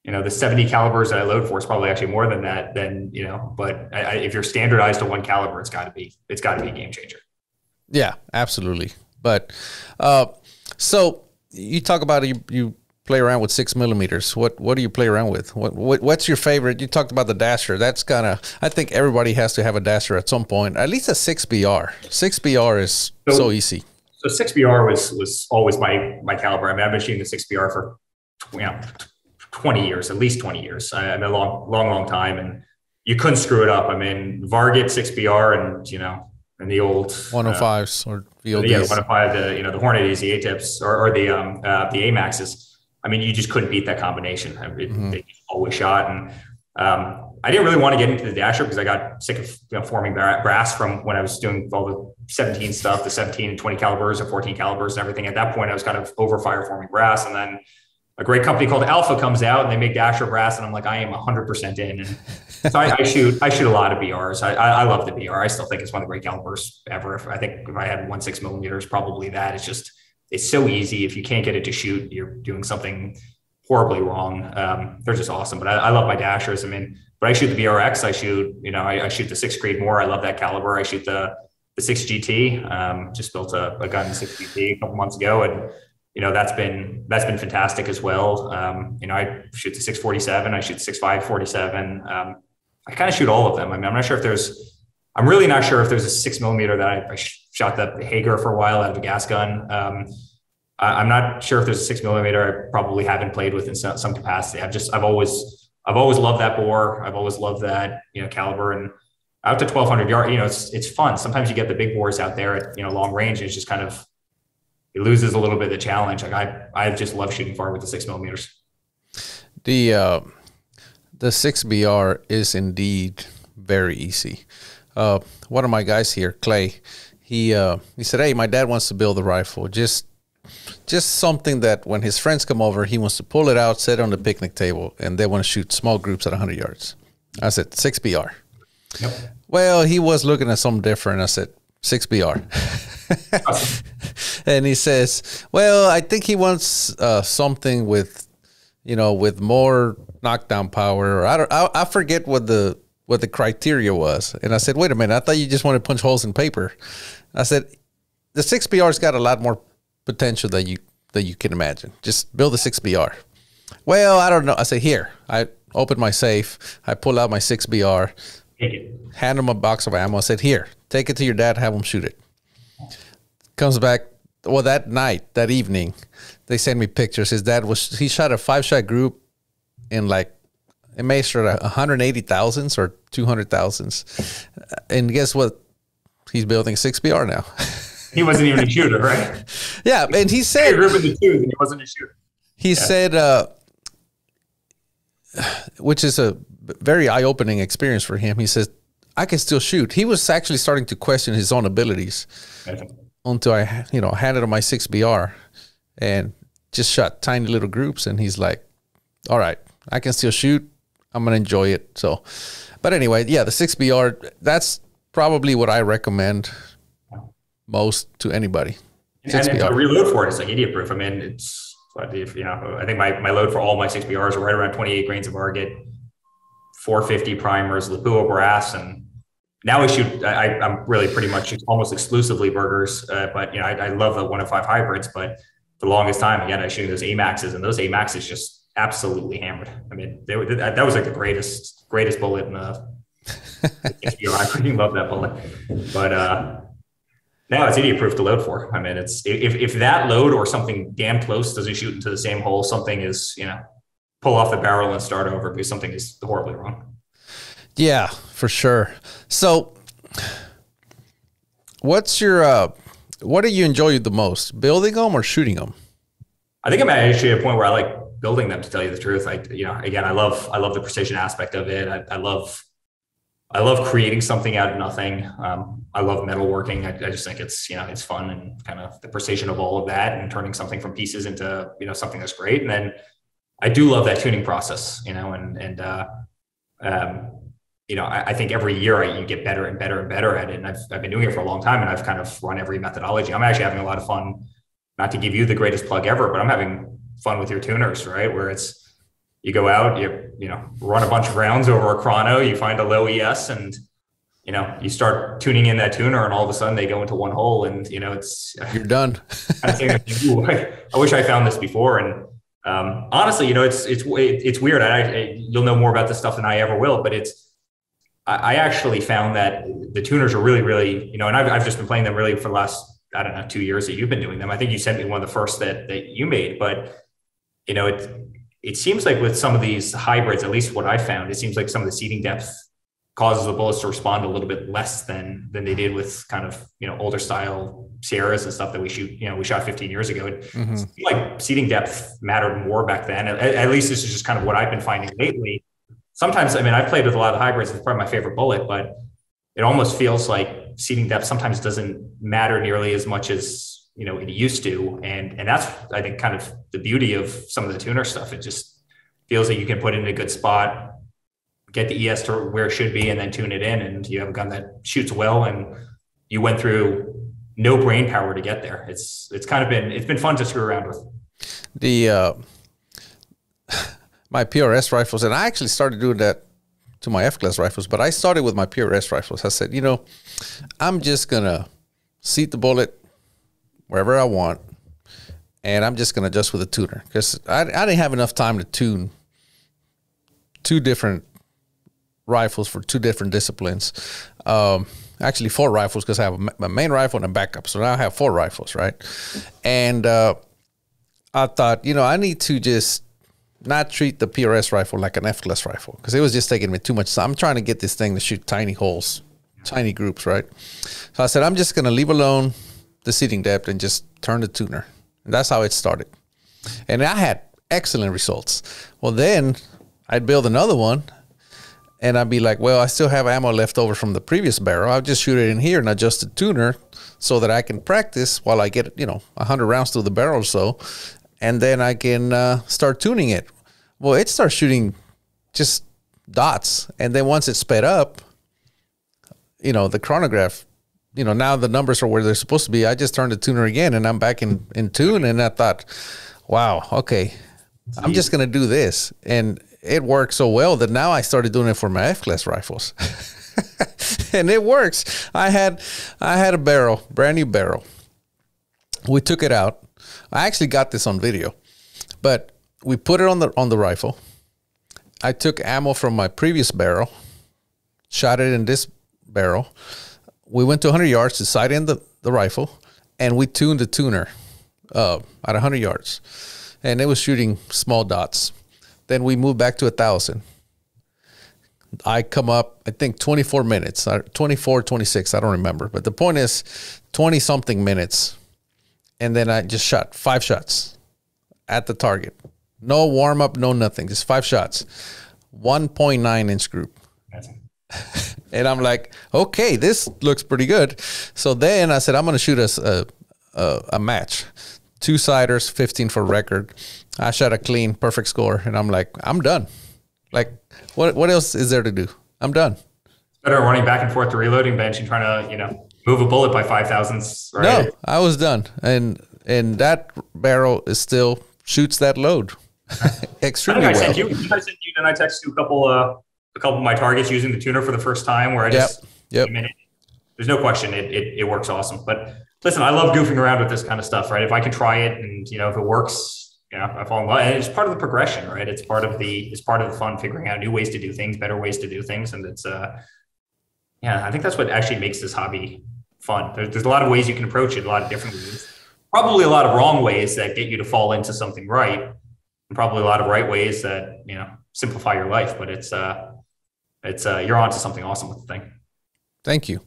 you know, the 70 calibers that I load for is probably actually more than that. Than you know, but I, I, if you're standardized to one caliber, it's got to be it's got to be a game changer. Yeah, absolutely. But uh, so you talk about you, you play around with six millimeters. What what do you play around with? What, what what's your favorite? You talked about the dasher. That's kind of I think everybody has to have a dasher at some point. At least a six BR. Six BR is so, so easy. So six BR was was always my my caliber. I mean, I've been shooting the six BR for you know twenty years, at least twenty years. I, I mean, a long long long time, and you couldn't screw it up. I mean, Varget six BR, and you know and the old 105s uh, or VLDs. Yeah, 105, the you know the Hornet the A tips or, or the um uh, the AMAXs. I mean, you just couldn't beat that combination. I mean, mm-hmm. They always shot, and um, I didn't really want to get into the dasher because I got sick of you know, forming brass from when I was doing all the 17 stuff, the 17 and 20 calibers and 14 calibers and everything. At that point, I was kind of over fire forming brass, and then a great company called Alpha comes out and they make dasher brass, and I'm like, I am 100% in. And so I, I, shoot I shoot a lot of BRs. I, I, love the BR. I still think it's one of the great calibers ever. If I think if I had one six millimeters, probably that. It's just it's so easy. If you can't get it to shoot, you're doing something horribly wrong. Um, they're just awesome. But I, I, love my dashers. I mean, but I shoot the BRX. I shoot you know I, I shoot the six Creedmoor. I love that caliber. I shoot the the six GT. Um, just built a, a gun six GT a couple months ago and you know that's been that's been fantastic as well. Um, you know, I shoot the 647, I shoot the 6547. Um, I kind of shoot all of them. I mean, I'm not sure if there's, I'm really not sure if there's a six millimeter that I, I shot the Hagar for a while out of a gas gun. Um, I, am not sure if there's a six millimeter. I probably haven't played with in some, some capacity. I've just, I've always, I've always loved that bore. I've always loved that, you know, caliber and out to 1200 yard, you know, it's, it's fun. Sometimes you get the big bores out there at, you know, long range. And it's just kind of, it loses a little bit of the challenge. Like I, I just love shooting far with the six millimeters. The, uh, the six BR is indeed very easy. Uh, one of my guys here, Clay, he uh, he said, "Hey, my dad wants to build a rifle. Just just something that when his friends come over, he wants to pull it out, set it on the picnic table, and they want to shoot small groups at 100 yards." I said, six BR." Yep. Well, he was looking at something different. I said, six BR." (laughs) and he says, "Well, I think he wants uh, something with, you know, with more knockdown power, or I don't, I, I forget what the what the criteria was. And I said, wait a minute, I thought you just wanted to punch holes in paper. I said, the six BR's got a lot more potential than you than you can imagine. Just build a six BR. Well, I don't know. I said, here. I open my safe. I pull out my six BR. Hand him a box of ammo. I said, here, take it to your dad. Have him shoot it. Comes back. Well, that night, that evening, they sent me pictures. His dad was he shot a five shot group in like it may start at 180 thousands or 200 thousands. And guess what? He's building 6BR now. (laughs) he wasn't even a shooter, right? Yeah. And he said, he grew up in the and he wasn't a shooter. He yeah. said, uh, which is a very eye opening experience for him. He says, I can still shoot. He was actually starting to question his own abilities until I, you know, handed him my 6BR and just shot tiny little groups. And he's like, all right, I can still shoot. I'm gonna enjoy it. So, but anyway, yeah, the six BR. That's probably what I recommend most to anybody. And, and the reload for it is like idiot proof. I mean, it's if you know, I think my, my load for all my six BRs are right around 28 grains of Varget, 450 primers, Lapua brass, and now I shoot. I, I'm really pretty much almost exclusively Bergers, uh, but you know, I, I love the 105 hybrids. But the longest time, again, I shoot those Amaxes, and those Amaxes just absolutely hammered. I mean, they, that was like the greatest greatest bullet in the I freaking love that bullet. But uh, now it's idiot proof to load for. I mean, it's if, if that load or something damn close doesn't shoot into the same hole, something is, you know, pull off the barrel and start over because something is horribly wrong. Yeah, for sure. So what's your, uh, what do you enjoy the most, building them or shooting them? I think I'm actually at a point where I like building them to tell you the truth. Like, you know, again, I love, I love the precision aspect of it. I, I love, I love creating something out of nothing. Um, I love metalworking. I, I just think it's, you know, it's fun and kind of the precision of all of that and turning something from pieces into, you know, something that's great. And then I do love that tuning process, you know, and, and, uh, um, you know, I, I think every year I, you get better and better and better at it. And I've, I've been doing it for a long time and I've kind of run every methodology. I'm actually having a lot of fun, not to give you the greatest plug ever, but I'm having fun with your tuners, right? Where it's, you go out, you you know, run a bunch of rounds over a chrono, you find a low ES, and you know, you start tuning in that tuner, and all of a sudden they go into one hole, and you know, it's (laughs) you're done. I, (laughs) I wish I found this before, and um, honestly, you know, it's it's it's weird. I, I, you'll know more about this stuff than I ever will, but it's I, I actually found that the tuners are really, really, you know, and I've I've just been playing them really for the last I don't know two years that you've been doing them. I think you sent me one of the first that that you made, but you know, it it seems like with some of these hybrids, at least what I found, it seems like some of the seating depth causes the bullets to respond a little bit less than than they did with kind of you know older style Sierras and stuff that we shoot. You know, we shot 15 years ago. It mm-hmm. like seating depth mattered more back then. At, at, least this is just kind of what I've been finding lately. Sometimes, I mean, I've played with a lot of hybrids. It's probably my favorite bullet, but it almost feels like seating depth sometimes doesn't matter nearly as much as you know it used to. And and that's i think kind of the beauty of some of the tuner stuff. It just feels like you can put it in a good spot get the es to where it should be and then tune it in. And you have a gun that shoots well and you went through no brain power to get there. It's it's kind of been it's been fun to screw around with. The uh (laughs) my prs rifles and i actually started doing that to my f class rifles but i started with my prs rifles. I said you know i'm just gonna seat the bullet wherever I want, and I'm just going to adjust with a tuner because I, I didn't have enough time to tune two different rifles for two different disciplines. Um, actually, four rifles because I have a, main rifle and a backup. So now I have four rifles, right? And uh, I thought, you know, I need to just not treat the PRS rifle like an F-class rifle because it was just taking me too much time. I'm trying to get this thing to shoot tiny holes, tiny groups, right? So I said, I'm just going to leave alone the seating depth and just turn the tuner. And that's how it started. And I had excellent results. Well, then I'd build another one and I'd be like, well, I still have ammo left over from the previous barrel. I'll just shoot it in here and adjust the tuner so that I can practice while I get, you know, 100 rounds through the barrel or so. And then I can uh, start tuning it. Well, it starts shooting just dots. And then once it's sped up, you know, the chronograph you know, now the numbers are where they're supposed to be. I just turned the tuner again and I'm back in, in tune. And I thought, wow, okay, I'm just going to do this. And it worked so well that now I started doing it for my F class rifles. (laughs) and it works. I had, I had a barrel, brand new barrel. We took it out. I actually got this on video, but we put it on the, on the rifle. I took ammo from my previous barrel, shot it in this barrel we went to 100 yards to sight in the, the rifle, and we tuned the tuner uh, at 100 yards, and it was shooting small dots. Then we moved back to a thousand. I come up, I think 24 minutes, uh, 24, 26, I don't remember. But the point is 20 something minutes. And then I just shot five shots at the target. No warm up, no nothing, just five shots. 1.9 inch group. (laughs) and I'm like, okay, this looks pretty good. So then I said, I'm going to shoot us a, a, a, match, two siders, 15 for record. I shot a clean, perfect score, and I'm like, I'm done. Like, what what else is there to do? I'm done. Better running back and forth to reloading bench and trying to, you know, move a bullet by five thousandths. Right? No, I was done, and and that barrel is still shoots that load (laughs) (laughs) extremely I well. Sent you, I sent you, and I texted you a couple. Uh, a couple of my targets using the tuner for the first time where I just, yep. yep. there's no question it, it, it works awesome. But listen, I love goofing around with this kind of stuff, right? If I can try it and, you know, if it works, yeah, I fall in love. And it's part of the progression, right? It's part of the, it's part of the fun, figuring out new ways to do things, better ways to do things. And it's, uh, yeah, I think that's what actually makes this hobby fun. There's, there's a lot of ways you can approach it, a lot of different ways. Probably a lot of wrong ways that get you to fall into something right, and probably a lot of right ways that you know simplify your life. But it's uh, it's uh, you're onto something awesome with the thing. Thank you.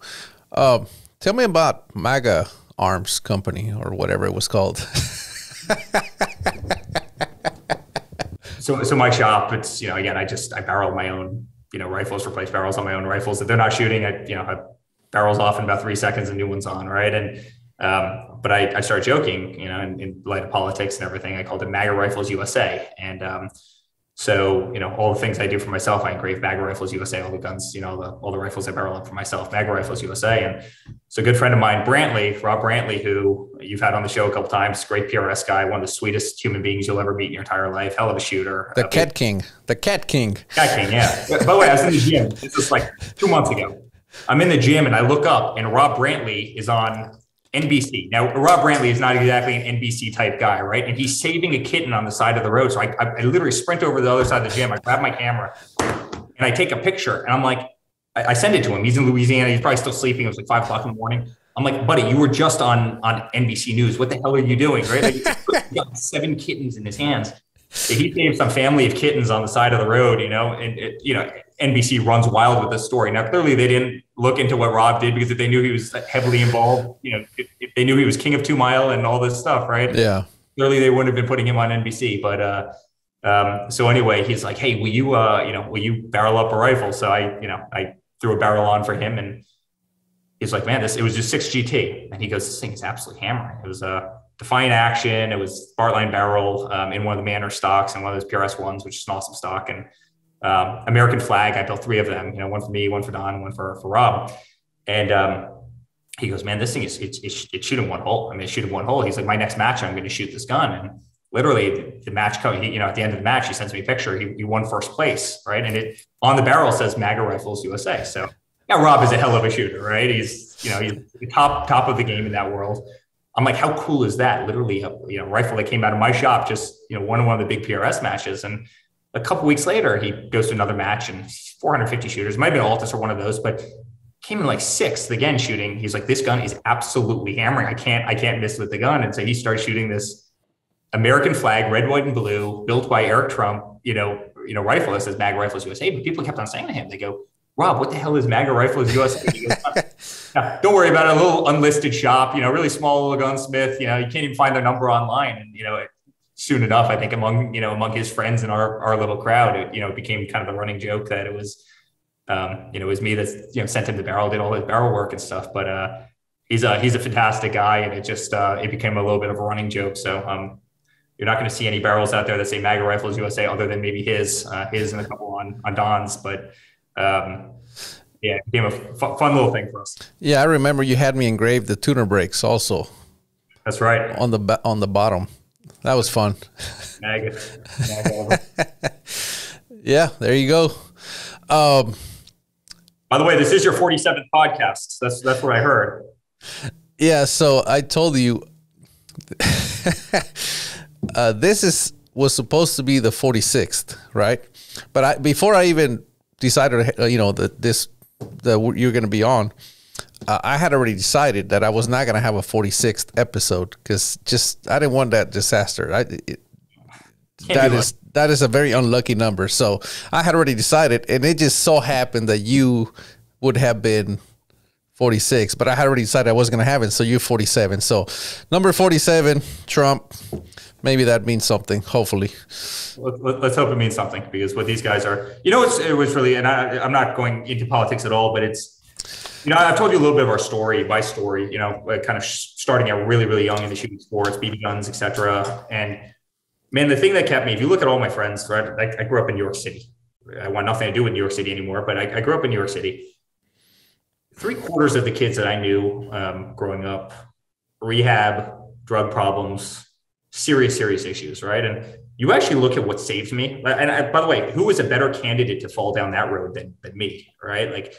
Uh, tell me about MAGA Arms Company or whatever it was called. so, so my shop, it's you know, again, I just I barrel my own you know rifles, replace barrels on my own rifles. If they're not shooting, I you know I barrels off in about three seconds, and new ones on, right? And um, but I, I started joking, you know, in, in, light of politics and everything. I called it MAGA Rifles USA, and um, so, you know, all the things I do for myself, I engrave MAGA Rifles USA, all the guns, you know, the, all the rifles I barrel up for myself, MAGA Rifles USA. And so a good friend of mine, Brantley, Rob Brantley, who you've had on the show a couple times, great PRS guy, one of the sweetest human beings you'll ever meet in your entire life, hell of a shooter. The uh, Cat King, the Cat King. Cat King, yeah. By the way, I was in the gym, this is like two months ago. I'm in the gym and I look up and Rob Brantley is on NBC. Now, Rob Brantley is not exactly an NBC type guy, right? And he's saving a kitten on the side of the road. So I, I, I literally sprint over the other side of the gym. I grab my camera and I take a picture. And I'm like, I, I send it to him. He's in Louisiana. He's probably still sleeping. It was like five o'clock in the morning. I'm like, buddy, you were just on on NBC News. What the hell are you doing? Right? Like, got (laughs) seven kittens in his hands. He saved some family of kittens on the side of the road, you know, and it, you know, NBC runs wild with this story. Now, clearly, they didn't look into what Rob did because if they knew he was heavily involved, you know, if, if they knew he was king of two mile and all this stuff, right? Yeah. Clearly, they wouldn't have been putting him on NBC. But uh, um, so anyway, he's like, "Hey, will you, uh, you know, will you barrel up a rifle?" So I, you know, I threw a barrel on for him, and he's like, "Man, this it was just six GT," and he goes, "This thing is absolutely hammering." It was a Defiant Action. It was Bartlein barrel um, in one of the Manners stocks and one of those PRS ones, which is an awesome stock, and um, American flag. I built three of them, you know, one for me, one for Don, one for, for Rob. And um, he goes, man, this thing is, it's, it's, it's shooting one hole. I mean, it's shooting one hole. He's like, my next match, I'm going to shoot this gun. And literally the, the match, he, you know, at the end of the match, he sends me a picture. He, he won first place. Right. And it on the barrel says MAGA Rifles USA. So now Rob is a hell of a shooter, right? He's, you know, he's top, top of the game in that world. I'm like, how cool is that? Literally, a you know, rifle that came out of my shop, just you know, won one of the big PRS matches, and a couple weeks later, he goes to another match and 450 shooters. Might have been Altus or one of those, but came in like sixth again shooting. He's like, this gun is absolutely hammering. I can't, I can't miss with the gun. And so he starts shooting this American flag, red, white, and blue, built by Eric Trump, you know, you know, rifle that says MAGA Rifles USA. But people kept on saying to him, they go, Rob, what the hell is MAGA Rifles USA? Goes, (laughs) don't worry about it. A little unlisted shop, you know, really small little gunsmith. You know, you can't even find their number online. And, you know, soon enough, I think among you know among his friends and our our little crowd, it, you know, it became kind of a running joke that it was, um, you know, it was me that you know sent him the barrel, did all his barrel work and stuff. But uh, he's a he's a fantastic guy, and it just uh, it became a little bit of a running joke. So um, you're not going to see any barrels out there that say MAGA Rifles USA, other than maybe his uh, his and a couple on on Don's, but. Um, yeah, it became a f- fun little thing for us. Yeah, I remember you had me engrave the tuner brakes also. That's right. On the on the bottom. That was fun. (laughs) yeah, there you go. Um, By the way, this is your 47th podcast. That's that's what I heard. Yeah, so I told you (laughs) uh, this is was supposed to be the 46th, right? But I before I even decided, uh, you know, that this that you're going to be on, uh, I had already decided that I was not going to have a 46th episode because just I didn't want that disaster. I it, that is that is a very unlucky number. So I had already decided, and it just so happened that you would have been 46, but I had already decided I wasn't going to have it. So you're 47. So number 47, Trump. Maybe that means something. Hopefully, let's hope it means something because what these guys are, you know, it's, it was really, and I, I'm not going into politics at all, but it's you know, I've told you a little bit of our story, my story, you know, kind of starting out really, really young into shooting sports, BB guns, etc. And man, the thing that kept me, if you look at all my friends, right, I, I, grew up in New York City. I want nothing to do with New York City anymore, but I, I grew up in New York City. Three quarters of the kids that I knew um, growing up, rehab, drug problems, serious, serious issues, right? And you actually look at what saved me. And I, by the way, who was a better candidate to fall down that road than, than me, right? Like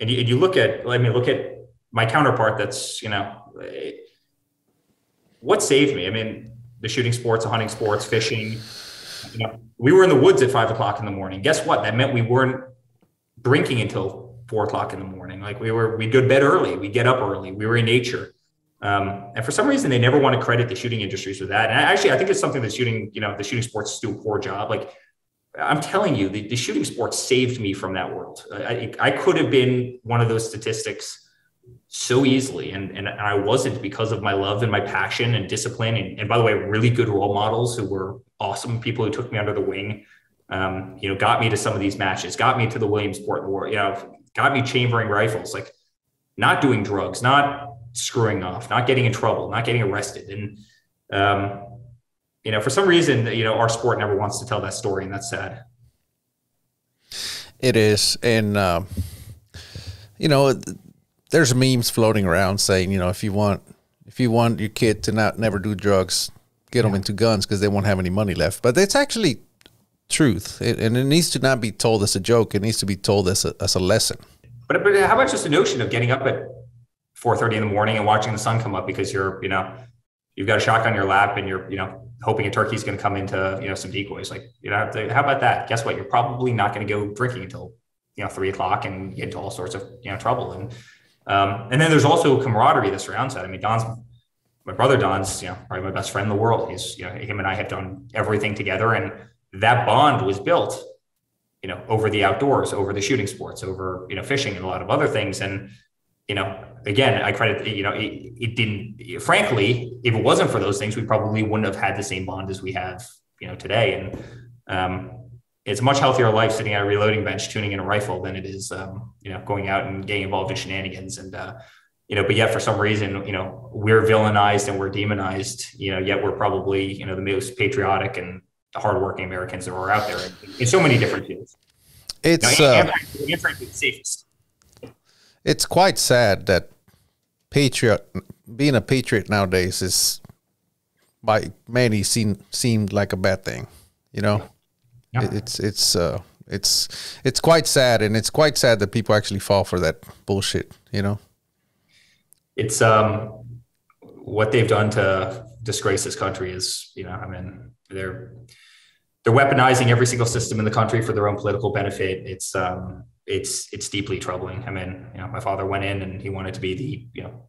and you, and you look at let me look at my counterpart that's you know what saved me i mean the shooting sports the hunting sports fishing you know we were in the woods at five o'clock in the morning guess what that meant we weren't drinking until four o'clock in the morning. Like we were, we'd go to bed early, We'd get up early, we were in nature. Um, and for some reason, they never want to credit the shooting industries with that. And actually, I think it's something that shooting, you know, the shooting sports do a poor job. Like I'm telling you, the, the shooting sports saved me from that world. I, I could have been one of those statistics so easily. And, and I wasn't because of my love and my passion and discipline. And, and by the way, really good role models who were awesome people who took me under the wing, um, you know, got me to some of these matches, got me to the Williamsport War, you know, got me chambering rifles, like not doing drugs, not screwing off, not getting in trouble, not getting arrested. And, um, you know, for some reason, you know, our sport never wants to tell that story, and that's sad. It is, and uh, you know, there's memes floating around saying, you know, if you want, if you want your kid to not never do drugs, get yeah. them into guns because they won't have any money left. But it's actually truth, it, and it needs to not be told as a joke. It needs to be told as a as a lesson. But but how about just the notion of getting up at four thirty in the morning and watching the sun come up because you're you know you've got a shotgun on your lap and you're you know hoping a turkey's going to come into you know some decoys like you know how about that guess what you're probably not going to go drinking until you know three o'clock and get into all sorts of you know trouble and um, and then there's also camaraderie that surrounds that. I mean, Don's my brother Don's, you know, probably my best friend in the world. He's, you know, him and I have done everything together, and that bond was built, you know, over the outdoors, over the shooting sports, over you know fishing and a lot of other things. And you know, again, I credit, you know, it, it didn't. Frankly, if it wasn't for those things, we probably wouldn't have had the same bond as we have, you know, today. And um, it's a much healthier life sitting at a reloading bench tuning in a rifle than it is um, you know going out and getting involved in shenanigans and uh, you know but yet for some reason you know we're villainized and we're demonized you know yet we're probably you know the most patriotic and hardworking Americans that are out there in, in so many different fields. It's uh, safest. It's quite sad that patriot being a patriot nowadays is by many seen seemed like a bad thing. You know, yeah. It's it's uh it's it's quite sad, and it's quite sad that people actually fall for that bullshit. You know, it's um what they've done to disgrace this country is you know I mean they're they're weaponizing every single system in the country for their own political benefit. It's um it's it's deeply troubling. I mean, you know, my father went in and he wanted to be the you know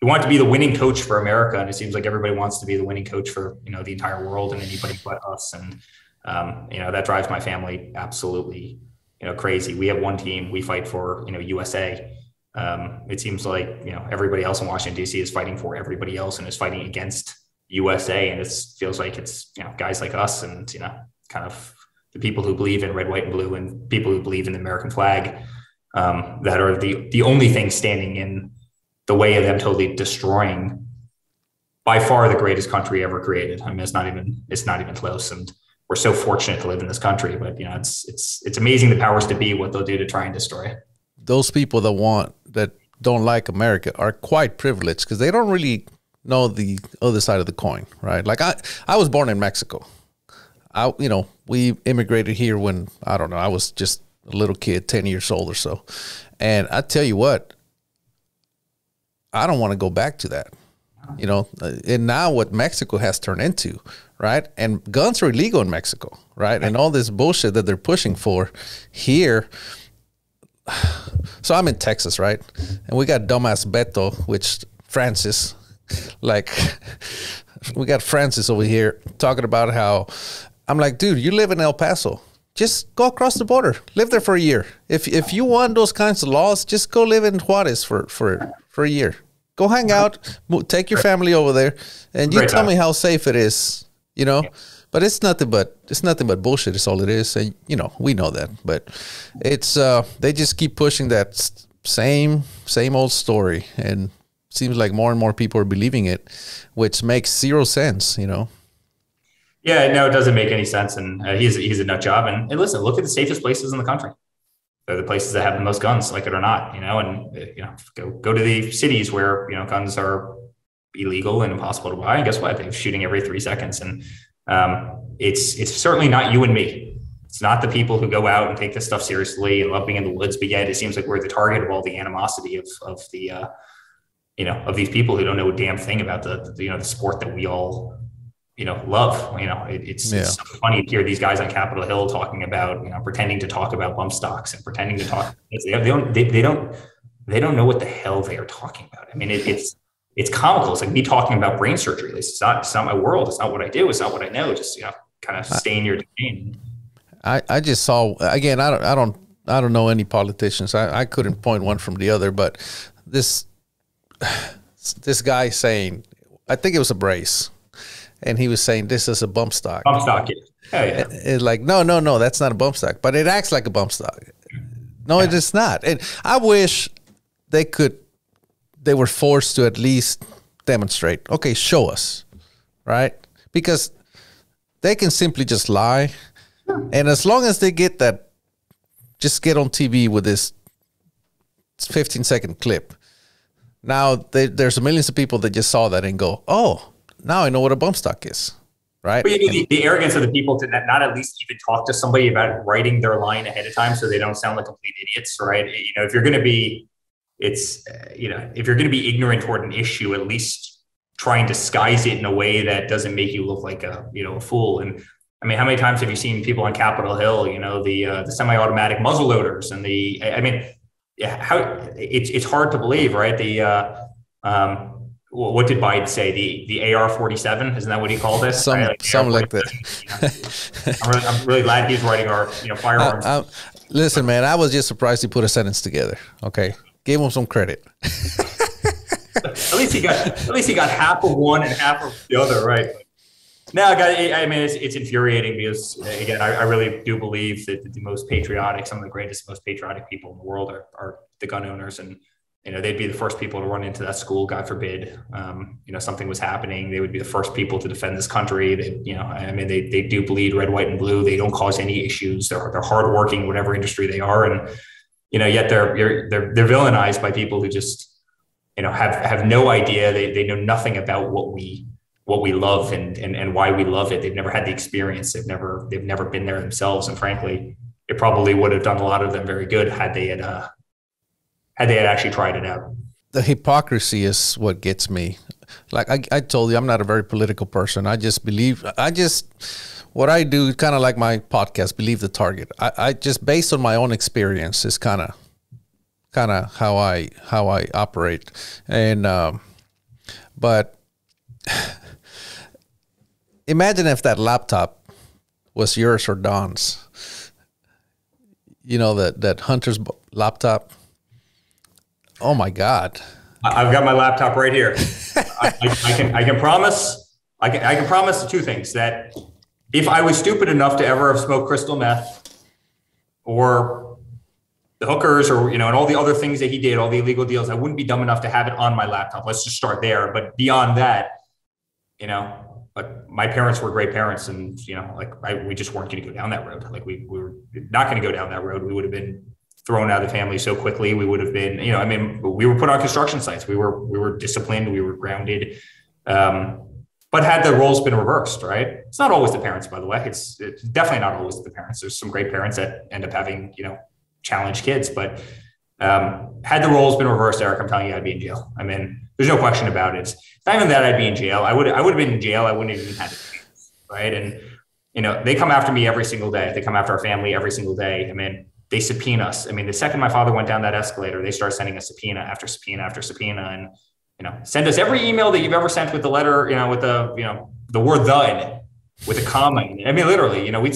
he wanted to be the winning coach for America, and it seems like everybody wants to be the winning coach for you know the entire world and anybody but us. And um, you know that drives my family absolutely you know crazy. We have one team. We fight for you know usa um, it seems like you know everybody else in washington d.c is fighting for everybody else and is fighting against usa and it feels like it's you know guys like us and you know kind of the people who believe in red white and blue and people who believe in the american flag um, that are the the only thing standing in the way of them totally destroying by far the greatest country ever created i mean it's not even it's not even close and we're so fortunate to live in this country. But you know, it's it's it's amazing the powers to be what they'll do to try and destroy. Those people that want that don't like America are quite privileged because they don't really know the other side of the coin, right? Like I I was born in Mexico. I you know we immigrated here when I don't know I was just a little kid, ten years old or so, and I tell you what, I don't want to go back to that you know, uh, and now what Mexico has turned into, right? And guns are illegal in Mexico, right? And all this bullshit that they're pushing for here. So I'm in Texas, right? And we got dumbass Beto, which Francis, like, (laughs) we got Francis over here talking about how I'm like, dude, you live in El Paso. Just go across the border, live there for a year. If if you want those kinds of laws, just go live in Juarez for for for a year. Go hang out, take your family over there, and you Great tell time. me how safe it is. You know, yeah. but it's nothing but it's nothing but bullshit. It's all it is, and you know we know that. But it's uh, they just keep pushing that same same old story, and seems like more and more people are believing it, which makes zero sense. You know. Yeah, no, it doesn't make any sense, and uh, he's he's a nut job. And, and listen, look at the safest places in the country they're the places that have the most guns, like it or not, you know, and you know, go go to the cities where you know guns are illegal and impossible to buy. And guess what? They're shooting every three seconds, and um, it's it's certainly not you and me. It's not the people who go out and take this stuff seriously and love being in the woods, but yet it seems like we're the target of all the animosity of of the uh, you know of these people who don't know a damn thing about the, the you know the sport that we all you know, love. You know, it, it's, yeah. it's so funny to hear these guys on Capitol Hill talking about, you know, pretending to talk about bump stocks and pretending to talk. They, they don't, they, they, don't, they don't know what the hell they are talking about. I mean, it, it's, it's comical. It's like me talking about brain surgery. It's not, it's not my world. It's not what I do. It's not what I know. Just, you know, kind of stay in your domain. I, I just saw, again, I don't, I don't, I don't know any politicians. I, I couldn't point one from the other, but this, (sighs) this guy saying, I think it was a brace and he was saying this is a bump stock. Bump stock, yeah. Oh, yeah. It's like no, no, no, that's not a bump stock, but it acts like a bump stock. No, yeah. it is not. And I wish they could. They were forced to at least demonstrate. Okay, show us, right? Because they can simply just lie, and as long as they get that, just get on TV with this 15 second clip. Now they, there's millions of people that just saw that and go, "Oh, now I know what a bump stock is. Right. But you know, the, the, arrogance of the people to not, at least even talk to somebody about writing their line ahead of time so they don't sound like complete idiots, right? You know, if you're going to be, it's, uh, you know, if you're going to be ignorant toward an issue, at least try and disguise it in a way that doesn't make you look like a, you know, a fool. And I mean, how many times have you seen people on Capitol Hill, you know, the, uh, the semi-automatic muzzle loaders and the, I mean, how it's, it's hard to believe, right? The, uh, um, what did Biden say? The the AR forty seven isn't that what he called it? Some right? like something like that. I'm, really, I'm, really, glad he's writing our you know firearms. I, I, listen, man, I was just surprised he put a sentence together. Okay, give him some credit. (laughs) at least he got at least he got half of one and half of the other right. No, I, got, I mean it's, it's infuriating because again, I, I, really do believe that the most patriotic, some of the greatest, most patriotic people in the world are, are the gun owners and you know they'd be the first people to run into that school god forbid um, you know something was happening. They would be the first people to defend this country. They you know i mean they, they do bleed red white and blue. They don't cause any issues. They're, they're hardworking whatever industry they are. And you know yet they're they're they're villainized by people who just you know have have no idea. They, they know nothing about what we what we love and, and and why we love it. They've never had the experience. They've never they've never been there themselves. And frankly it probably would have done a lot of them very good had they had uh, had they had actually tried it out. The hypocrisy is what gets me. Like I, I told you, I'm not a very political person. I just believe, I just, what I do, kind of like my podcast, believe the target. I, I just based on my own experience is kind of, kind of how I how I operate, and um, but (sighs) imagine if that laptop was yours or Don's. You know that that Hunter's laptop Oh my God. I've got my laptop right here. (laughs) I, I, can I can promise I can I can promise two things that if I was stupid enough to ever have smoked crystal meth or the hookers or you know and all the other things that he did, all the illegal deals, I wouldn't be dumb enough to have it on my laptop. Let's just start there. But beyond that, you know, like my parents were great parents, and you know, like I, we just weren't going to go down that road. Like we, we were not going to go down that road. We would have been thrown out of the family so quickly. We would have been, you know, I mean, we were put on construction sites. We were we were disciplined. We were grounded. Um, but had the roles been reversed, right? It's not always the parents, by the way. It's, it's definitely not always the parents. There's some great parents that end up having, you know, challenged kids. But um, had the roles been reversed, Eric, I'm telling you, I'd be in jail. I mean, there's no question about it. It's not even that I'd be in jail. I would I would have been in jail. I wouldn't even had it, right? And you know, they come after me every single day. They come after our family every single day. I mean, they subpoena us. I mean, the second my father went down that escalator, they start sending us subpoena after subpoena after subpoena, and you know, send us every email that you've ever sent with the letter, you know, with the you know the word "the" in it, with a comma. I mean, literally, you know, we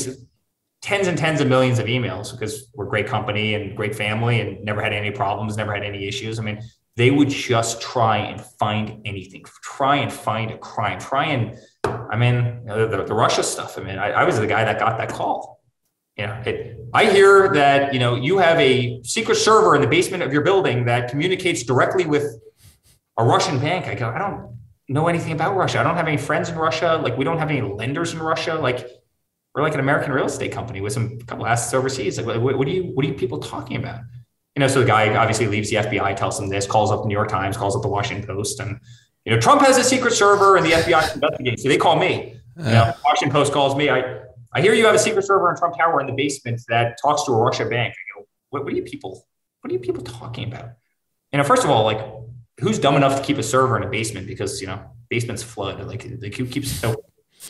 tens and tens of millions of emails because we're great company and great family and never had any problems, never had any issues. I mean, they would just try and find anything, try and find a crime, try and, I mean, the, the, Russia stuff. I mean, I, I was the guy that got that call know, I hear that you know you have a secret server in the basement of your building that communicates directly with a Russian bank. I go, I don't know anything about Russia. I don't have any friends in Russia. Like we don't have any lenders in Russia. Like we're like an American real estate company with some couple assets overseas. Like what, what are you what are you people talking about? You know, so the guy obviously leaves the FBI, tells them this, calls up the New York Times, calls up the Washington Post, and you know Trump has a secret server and the FBI investigates. So they call me. You know, Washington Post calls me. I I hear you have a secret server in Trump Tower in the basement that talks to a Russia bank. I go, what, what are you people? What are you people talking about? You know, first of all, like, who's dumb enough to keep a server in a basement because you know basements flood? Like, who keeps so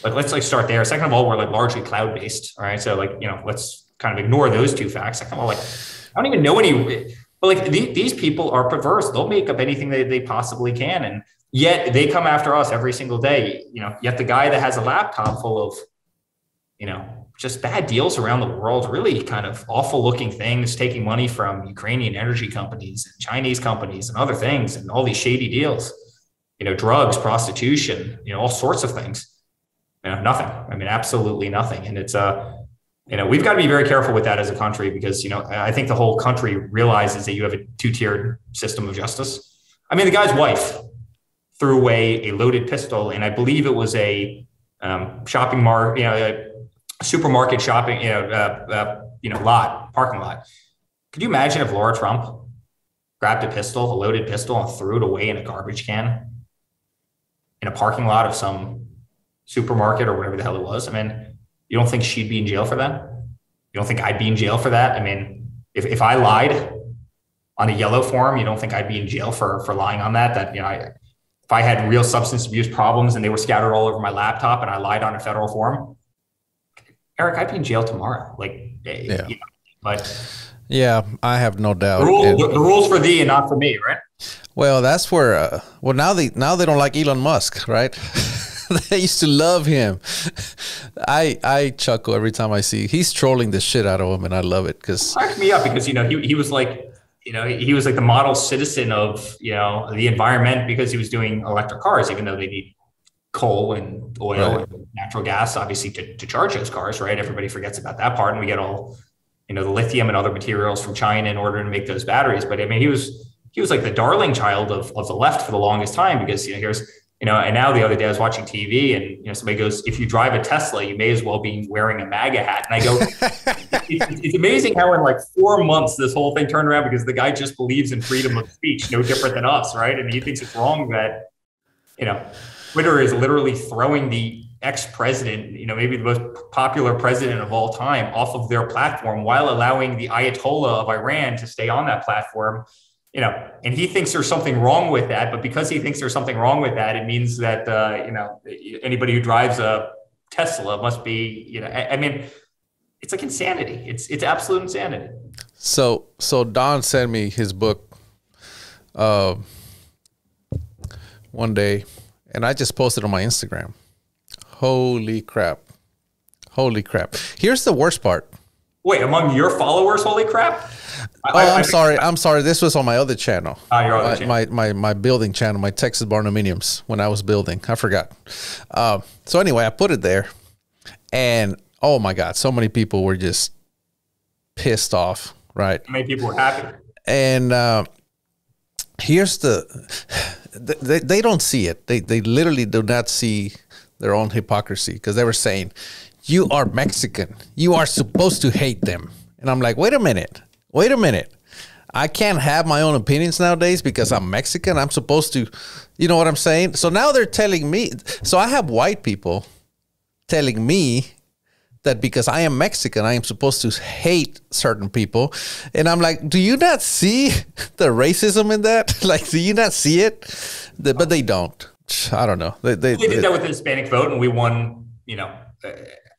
like let's like start there. Second of all, we're like largely cloud based. All right, so like you know let's kind of ignore those two facts. Second of all, like I don't even know any. But like the, these people are perverse. They'll make up anything that they possibly can, and yet they come after us every single day. You know, yet the guy that has a laptop full of, you know, just bad deals around the world, really kind of awful looking things, taking money from Ukrainian energy companies and Chinese companies and other things, and all these shady deals, you know, drugs, prostitution, you know, all sorts of things. You know, nothing. I mean, absolutely nothing. And it's, uh, you know, we've got to be very careful with that as a country because, you know, I think the whole country realizes that you have a two tiered system of justice. I mean, the guy's wife threw away a loaded pistol, and I believe it was a um, shopping mart, you know, a, supermarket shopping, you know, uh, uh, you know, lot, parking lot. Could you imagine if Laura Trump grabbed a pistol, a loaded pistol, and threw it away in a garbage can in a parking lot of some supermarket or whatever the hell it was? I mean, you don't think she'd be in jail for that? You don't think I'd be in jail for that? I mean, if, if I lied on a yellow form, you don't think I'd be in jail for for lying on that? That you know, I, if I had real substance abuse problems and they were scattered all over my laptop and I lied on a federal form, Eric, I'd be in jail tomorrow. Like, eh, yeah. You know, but yeah, I have no doubt. The, rule, the, rules for thee and not for me, right? Well, that's where. Uh, well, now they now they don't like Elon Musk, right? (laughs) they used to love him. I I chuckle every time I see he's trolling the shit out of him, and I love it because cracked me up because you know he he was like you know he was like the model citizen of you know the environment because he was doing electric cars, even though they need coal and oil right. and natural gas, obviously, to, to charge those cars, right? Everybody forgets about that part. And we get all, you know, the lithium and other materials from China in order to make those batteries. But I mean, he was he was like the darling child of, of the left for the longest time because you know here's you know and now the other day I was watching TV and you know somebody goes if you drive a Tesla you may as well be wearing a MAGA hat and I go (laughs) it's, it's amazing how in like four months this whole thing turned around because the guy just believes in freedom of speech no different than us right and he thinks it's wrong that you know Twitter is literally throwing the ex-president, you know, maybe the most popular president of all time off of their platform while allowing the Ayatollah of Iran to stay on that platform. You know, and he thinks there's something wrong with that, but because he thinks there's something wrong with that, it means that uh, you know anybody who drives a Tesla must be, you know, I, I mean, it's like insanity. It's it's absolute insanity. So so Don sent me his book uh, one day and I just posted on my Instagram. Holy crap. Holy crap. Here's the worst part. Wait, among your followers, holy crap? I, oh, I'm I, sorry. I'm sorry. This was on my other channel. Ah, your other my, channel. My, my, my building channel, my Texas Barndominiums when I was building. I forgot. Uh, so anyway, I put it there and oh my God, so many people were just pissed off, right? How many people were happy? And uh, here's the they, they don't see it. They, they literally do not see their own hypocrisy because they were saying, You are Mexican. You are supposed to hate them. And I'm like, Wait a minute. Wait a minute. I can't have my own opinions nowadays because I'm Mexican. I'm supposed to, you know what I'm saying? So now they're telling me. So I have white people telling me that because I am Mexican, I am supposed to hate certain people. And I'm like, do you not see (laughs) the racism in that? (laughs) like, do you not see it? The, but they don't. I don't know. They, they, they did that with the Hispanic vote, and we won. You know, uh,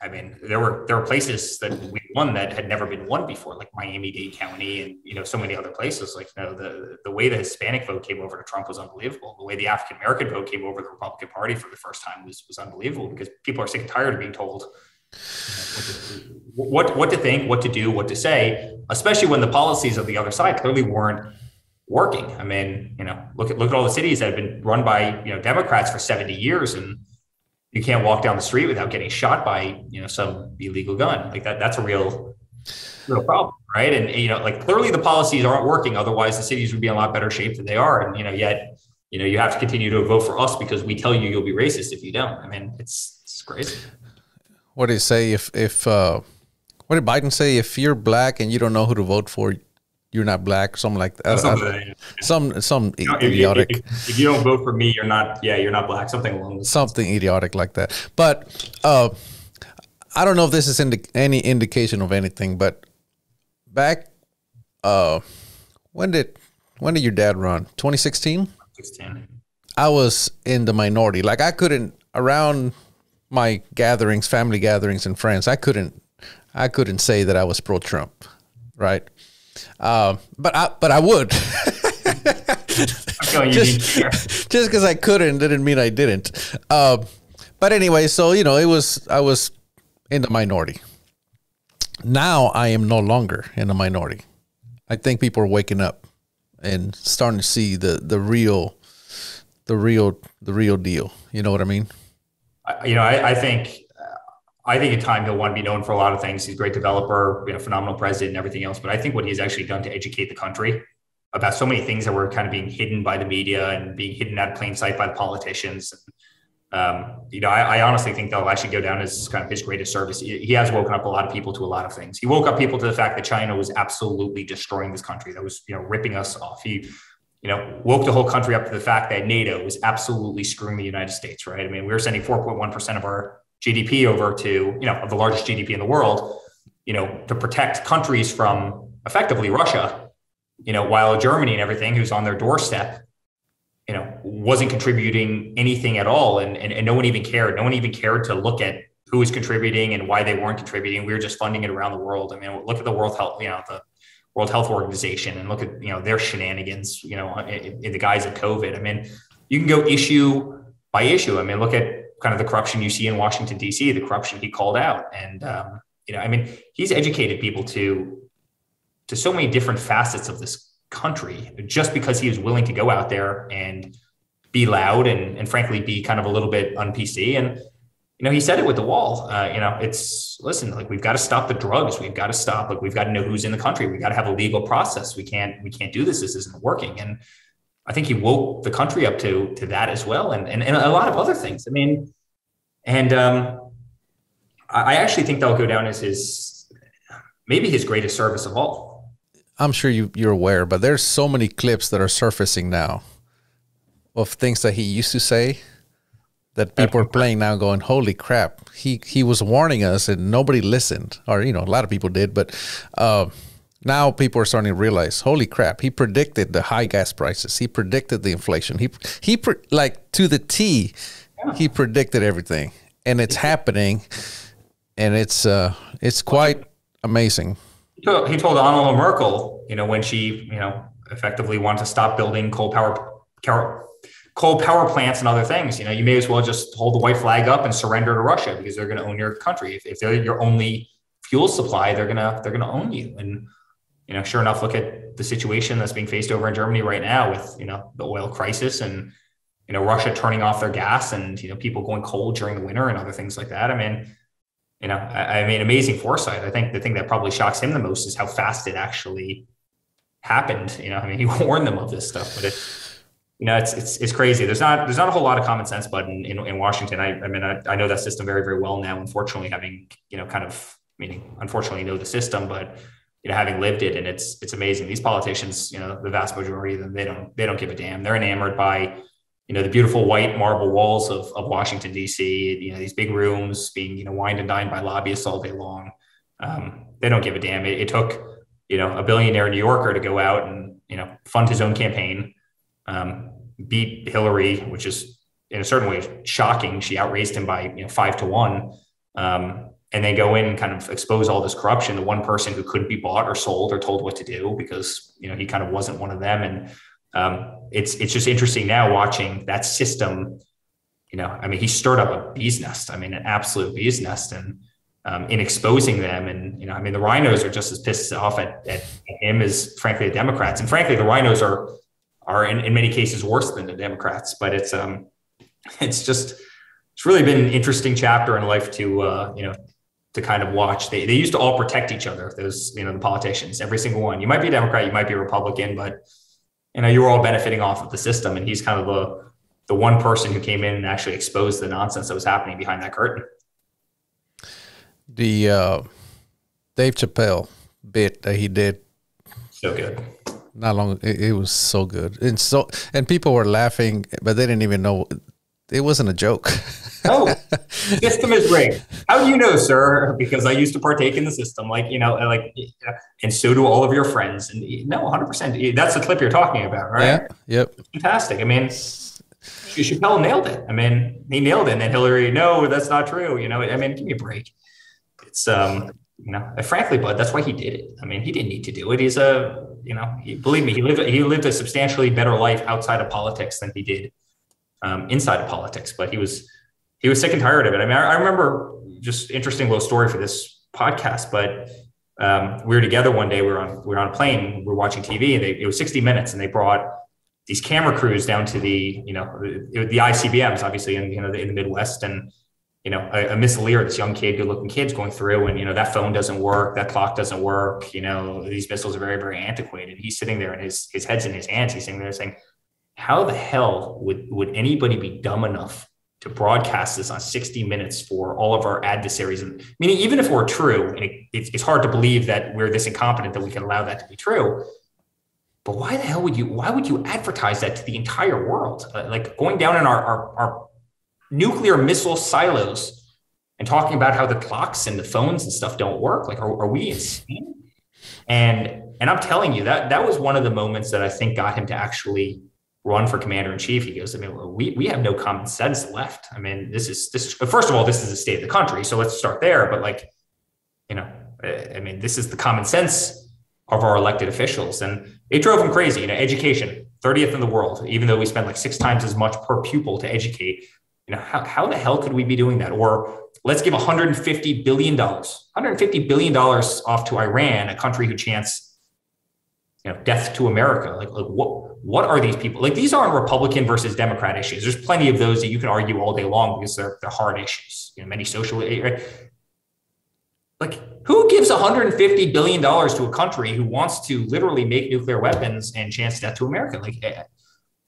I mean, there were there were places that we won that had never been won before, like Miami Dade County, and you know, so many other places. Like, you know, the the way the Hispanic vote came over to Trump was unbelievable. The way the African American vote came over the Republican Party for the first time was was unbelievable because people are sick and tired of being told what what to think, what to do, what to say, especially when the policies of the other side clearly weren't working. I mean, you know, look at look at all the cities that have been run by you know Democrats for 70 years, and you can't walk down the street without getting shot by you know some illegal gun. Like that, that's a real real problem, right? And you know, like clearly the policies aren't working. Otherwise, the cities would be in a lot better shape than they are. And you know, yet you know you have to continue to vote for us because we tell you you'll be racist if you don't. I mean, it's it's crazy what did he say? If if uh, what did Biden say? If you're black and you don't know who to vote for, you're not black. Something like that. Something uh, yeah. Some some you know, idiotic. If, if, if, you don't vote for me, you're not. Yeah, you're not black. Something along those. Something idiotic like that. But uh, I don't know if this is indi- any indication of anything. But back, uh, when did when did your dad run? 2016. 16. I was in the minority. Like I couldn't around my gatherings, family gatherings, and friends, I couldn't, I couldn't say that I was pro Trump, right? Um, but I, but I would. (laughs) just because (laughs) I couldn't didn't mean I didn't. Uh, but anyway, so you know, it was I was in the minority. Now I am no longer in the minority. I think people are waking up and starting to see the the real, the real, the real deal. You know what I mean? You know, I, I think I think in time he'll want to be known for a lot of things. He's a great developer, you know, phenomenal president, and everything else. But I think what he's actually done to educate the country about so many things that were kind of being hidden by the media and being hidden out of plain sight by the politicians. Um, you know, I, I, honestly think that'll actually go down as kind of his greatest service. He, has woken up a lot of people to a lot of things. He woke up people to the fact that China was absolutely destroying this country, that was, you know, ripping us off. He, you know, woke the whole country up to the fact that NATO was absolutely screwing the United States, right? I mean, we were sending 4.1% of our GDP over to, you know, of the largest GDP in the world, you know, to protect countries from effectively Russia, you know, while Germany and everything, who's on their doorstep, you know, wasn't contributing anything at all. And, and, and no one even cared. No one even cared to look at who was contributing and why they weren't contributing. We were just funding it around the world. I mean, look at the World Health, you know, the World Health Organization and look at, you know, their shenanigans, you know, in, in the guise of COVID. I mean, you can go issue by issue. I mean, look at kind of the corruption you see in Washington D.C., the corruption he called out, and um, you know, I mean, he's educated people to to so many different facets of this country just because he was willing to go out there and be loud and, and frankly be kind of a little bit un PC. And you know, he said it with the wall. Uh, you know, it's listen, like we've got to stop the drugs. We've got to stop. Like we've got to know who's in the country. We got to have a legal process. We can't we can't do this. This isn't working. And I think he woke the country up to to that as well, and and, and a lot of other things. I mean, and um, I actually think that'll go down as his maybe his greatest service of all. I'm sure you you're aware, but there's so many clips that are surfacing now of things that he used to say that people are playing now going holy crap he he was warning us and nobody listened or you know a lot of people did but uh, now people are starting to realize, holy crap, he predicted the high gas prices. He predicted the inflation. He he pre- like to the T, yeah. he predicted everything, and it's happening, and it's uh it's quite amazing. He told, he told Angela Merkel, you know, when she you know effectively wanted to stop building coal power coal power plants and other things. You know, you may as well just hold the white flag up and surrender to Russia because they're going to own your country. If, if they're your only fuel supply, they're gonna they're gonna own you and you know, sure enough, look at the situation that's being faced over in Germany right now with, you know, the oil crisis and, you know, Russia turning off their gas and, you know, people going cold during the winter and other things like that. I mean, you know, I, I mean, amazing foresight. I think the thing that probably shocks him the most is how fast it actually happened. You know, I mean, he (laughs) warned them of this stuff, but it, you know, it's, it's, it's crazy. There's not, there's not a whole lot of common sense, but in, in, in Washington, I, I mean, I, I know that system very, very well now, unfortunately having, you know, kind of, meaning unfortunately know the system, but you know, having lived it, and it's it's amazing. These politicians, you know, the vast majority of them, they don't they don't give a damn. They're enamored by, you know, the beautiful white marble walls of, of Washington D.C. You know, these big rooms being you know wined and dined by lobbyists all day long. Um, they don't give a damn. It, it, took you know a billionaire New Yorker to go out and you know fund his own campaign, um, beat Hillary, which is in a certain way shocking. She outraised him by you know five to one. Um, and they go in and kind of expose all this corruption. The one person who couldn't be bought or sold or told what to do because you know he kind of wasn't one of them. And um, it's it's just interesting now watching that system you know i mean he stirred up a bee's nest. I mean an absolute bee's nest and um, in exposing them. And you know i mean the RINOs are just as pissed off at, at him as frankly the democrats. And frankly the RINOs are are in, in many cases worse than the democrats but it's um it's just it's really been an interesting chapter in life to uh, you know to kind of watch. They, they used to all protect each other. Those, you know, the politicians, every single one. You might be a Democrat, you might be a Republican, but you know, you were all benefiting off of the system. And he's kind of the the one person who came in and actually exposed the nonsense that was happening behind that curtain. The uh, Dave Chappelle bit that he did. So good. Not long. It, it was so good, and so and people were laughing, but they didn't even know it wasn't a joke. oh, system is rigged. How do you know, sir? Because I used to partake in the system, like you know, like, and so do all of your friends. And no, hundred percent. That's the clip you're talking about, right? Yeah. Yep. Fantastic. I mean, Chappelle nailed it. I mean, he nailed it. And then Hillary, no, that's not true. You know, I mean, give me a break. It's um, you know, frankly, but that's why he did it. I mean, he didn't need to do it. He's a, you know, he, believe me, he lived he lived a substantially better life outside of politics than he did um, inside of politics. But he was he was sick and tired of it. I mean, I, I remember just interesting little story for this podcast, but um, we were together one day. We were on we were on a plane. We were watching TV, and they, it was 60 minutes, and they brought these camera crews down to the you know the, the ICBMs, obviously in you know the, in the Midwest, and you know a, a missileer, this young kid, good looking kid's going through, and you know that phone doesn't work, that clock doesn't work. You know these missiles are very very antiquated. He's sitting there, and his his head's in his hands. He's sitting there saying, "How the hell would would anybody be dumb enough to broadcast this on 60 minutes for all of our adversaries. And meaning, even if we're true, and it, it's, it's hard to believe that we're this incompetent that we can allow that to be true. But why the hell would you? Why would you advertise that to the entire world? Uh, like going down in our, our, our nuclear missile silos and talking about how the clocks and the phones and stuff don't work. Like, are, are we insane? And and I'm telling you that that was one of the moments that I think got him to actually run for commander in chief, he goes, I mean, we, we have no common sense left. I mean, this is, this is, first of all, this is the state of the country. So let's start there. But like, you know, I mean, this is the common sense of our elected officials. And it drove him crazy. You know, education, 30th in the world, even though we spend like six times as much per pupil to educate. You know, how, how the hell could we be doing that? Or let's give $150 billion, $150 billion off to Iran, a country who chants you know, death to America. Like, like what what are these people? Like these aren't Republican versus Democrat issues. There's plenty of those that you can argue all day long because they're they're hard issues. You know, many social right? like who gives 150 billion dollars to a country who wants to literally make nuclear weapons and chance death to America? Like eh,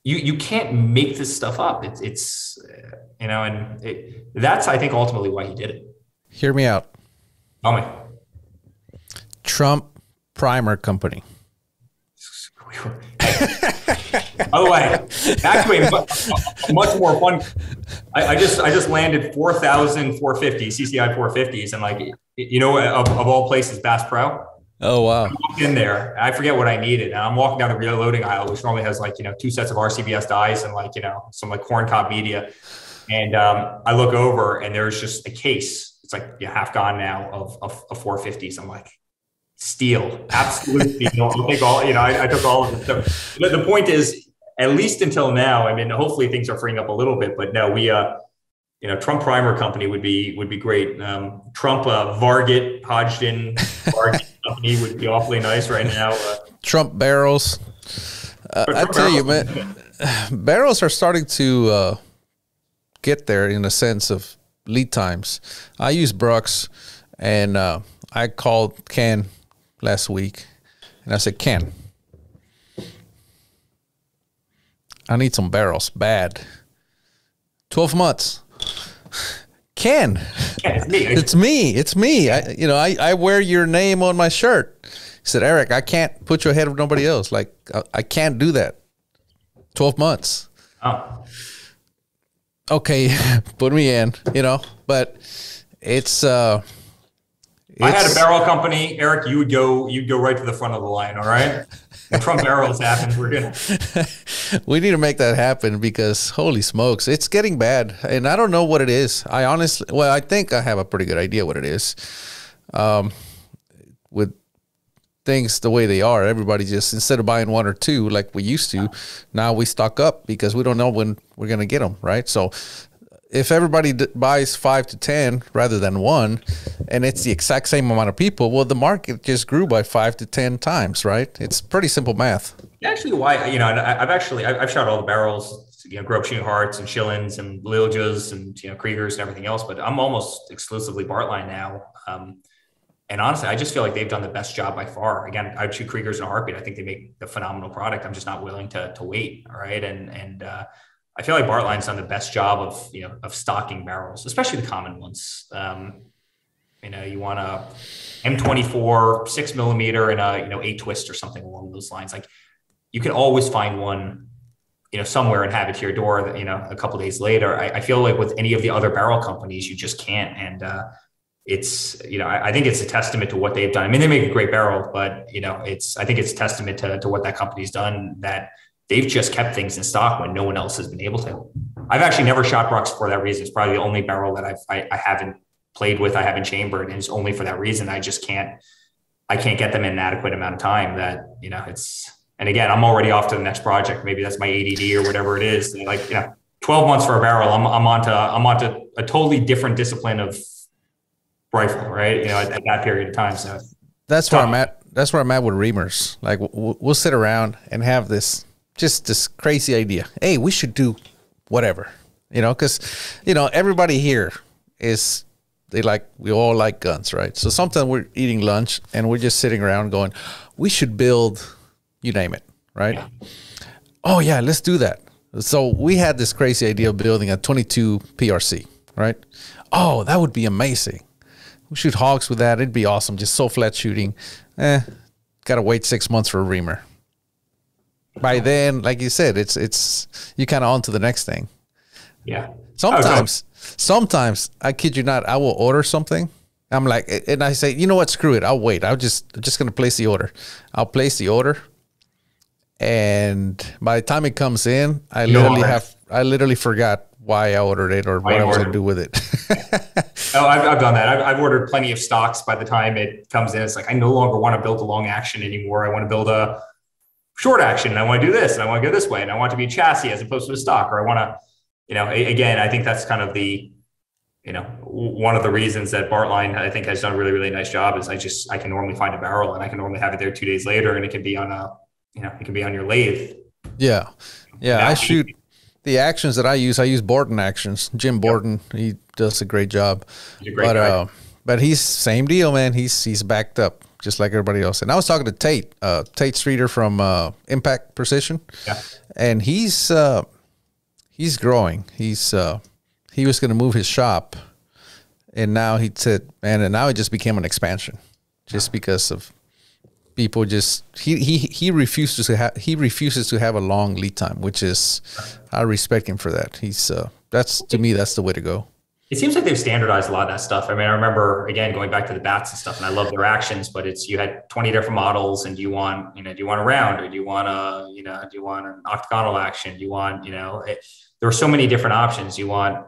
you you can't make this stuff up. It's it's you know, and it, that's I think ultimately why he did it. Hear me out. Tell me. Trump Primer Company. By the way, back to a much more fun. I, I just I just landed 4,000 450 CCI 450s and like you know of, of all places Bass Pro. Oh wow! In there. I forget what I needed. And I'm walking down the reloading aisle, which normally has like you know two sets of RCBS dies and like you know some like corn cob media. And um, I look over and there's just a case. It's like yeah, half gone now of, of, of 450s. I'm like, steal. Absolutely. (laughs) I'll take all, you know, I, I took all of it. So the, the point is, at least until now, I mean, hopefully things are freeing up a little bit, but no, we, uh, you know, Trump primer company would be, would be great. Um, Trump, uh, Varget, Varget (laughs) company would be awfully nice right now. Uh, Trump barrels. Uh, I tell barrels. you, man, (sighs) barrels are starting to, uh, get there in a sense of lead times. I use Brux and, uh, I called Ken last week, and I said, Ken, I need some barrels bad. 12 months. Ken, it's (laughs) me. It's me. It's me. I, you know, I, I wear your name on my shirt. He said, Eric, I can't put you ahead of nobody else. Like, I, I can't do that. 12 months. Oh. Okay, (laughs) put me in, you know, but it's, uh, I had a barrel company, Eric. You would go, you'd go right to the front of the line. All right. Trump (laughs) barrels happen, we're gonna. (laughs) we need to make that happen because holy smokes, it's getting bad, and I don't know what it is. I honestly, well, I think I have a pretty good idea what it is. Um, with things the way they are, everybody just instead of buying one or two like we used to, now we stock up because we don't know when we're gonna get them. Right. So if everybody buys five to 10 rather than one, and it's the exact same amount of people, well, the market just grew by five to 10 times, right? It's pretty simple math. Actually, why, you know, I've actually, I've shot all the barrels, you know, Grob Shooting Harts and Shilens and Liljas and, you know, Kriegers and everything else, but I'm almost exclusively Bartlein now. Um, and honestly, I just feel like they've done the best job by far. Again, I'd shoot Kriegers in a heartbeat. I think they make a phenomenal product. I'm just not willing to, to wait. All right. And, and, uh, I feel like Bartlein's done the best job of you know of stocking barrels, especially the common ones. Um, you know, you want a M24 six millimeter and a you know eight twist or something along those lines. Like you can always find one, you know, somewhere and have it to your door. That, you know, a couple days later. I, I, feel like with any of the other barrel companies, you just can't. And uh, it's you know, I, I, think it's a testament to what they've done. I mean, they make a great barrel, but you know, it's I think it's a testament to to what that company's done that they've just kept things in stock when no one else has been able to. I've actually never shot Brux for that reason. It's probably the only barrel that I've, I, I haven't played with, I haven't chambered, and it's only for that reason. I just can't, I can't get them in an adequate amount of time that, you know, it's, and again, I'm already off to the next project. Maybe that's my ADD or whatever it is. Like, you know, 12 months for a barrel, I'm, I'm onto, I'm onto a totally different discipline of rifle, right? You know, at, at that period of time. So that's tough. where I'm at. That's where I'm at with Reamers. Like we'll, we'll sit around and have this, just this crazy idea. Hey, we should do whatever, you know, because, you know, everybody here is they like we all like guns, right? So sometimes we're eating lunch and we're just sitting around going, we should build, you name it, right? Yeah. Oh yeah, let's do that. So we had this crazy idea of building a 22 PRC, right? Oh, that would be amazing. We shoot hogs with that. It'd be awesome. Just so flat shooting. Eh, gotta wait six months for a reamer. By then, like you said, it's it's you kind of on to the next thing. Yeah. Sometimes Sometimes I kid you not, I will order something. I'm like, and I say, you know what? Screw it. I'll wait. I'll just I'm just gonna place the order. I'll place the order, and by the time it comes in, I literally have I literally forgot why I ordered it or why what I was gonna do with it. (laughs) oh, I've, I've done that. I've, I've ordered plenty of stocks. By the time it comes in, it's like I no longer want to build a long action anymore. I want to build a short action, and I want to do this, and I want to go this way, and I want to be a chassis as opposed to a stock, or I want to you know, again, I think that's kind of the, you know, one of the reasons that Bartlein I think has done a really, really nice job is I just I can normally find a barrel and I can normally have it there two days later and it can be on a, you know, it can be on your lathe. Yeah, yeah. I shoot the actions that I use. I use Borden actions. Jim Borden, yep. he does a great job. A great but. Uh, but he's same deal, man. He's he's backed up just like everybody else. And I was talking to Tate, uh, Tate Streeter from uh, Impact Precision, yeah. and he's uh, he's growing. He's uh, he was going to move his shop, and now he said, man, and now it just became an expansion, just because of people just he he he refuses to have he refuses to have a long lead time, which is I respect him for that. He's uh, that's to me that's the way to go. It seems like they've standardized a lot of that stuff. I mean, I remember again going back to the BATs and stuff, and I love their actions, but it's you had 20 different models, and do you want, you know, do you want a round or do you want a, you know, do you want an octagonal action? Do you want, you know, it, there are so many different options. You want,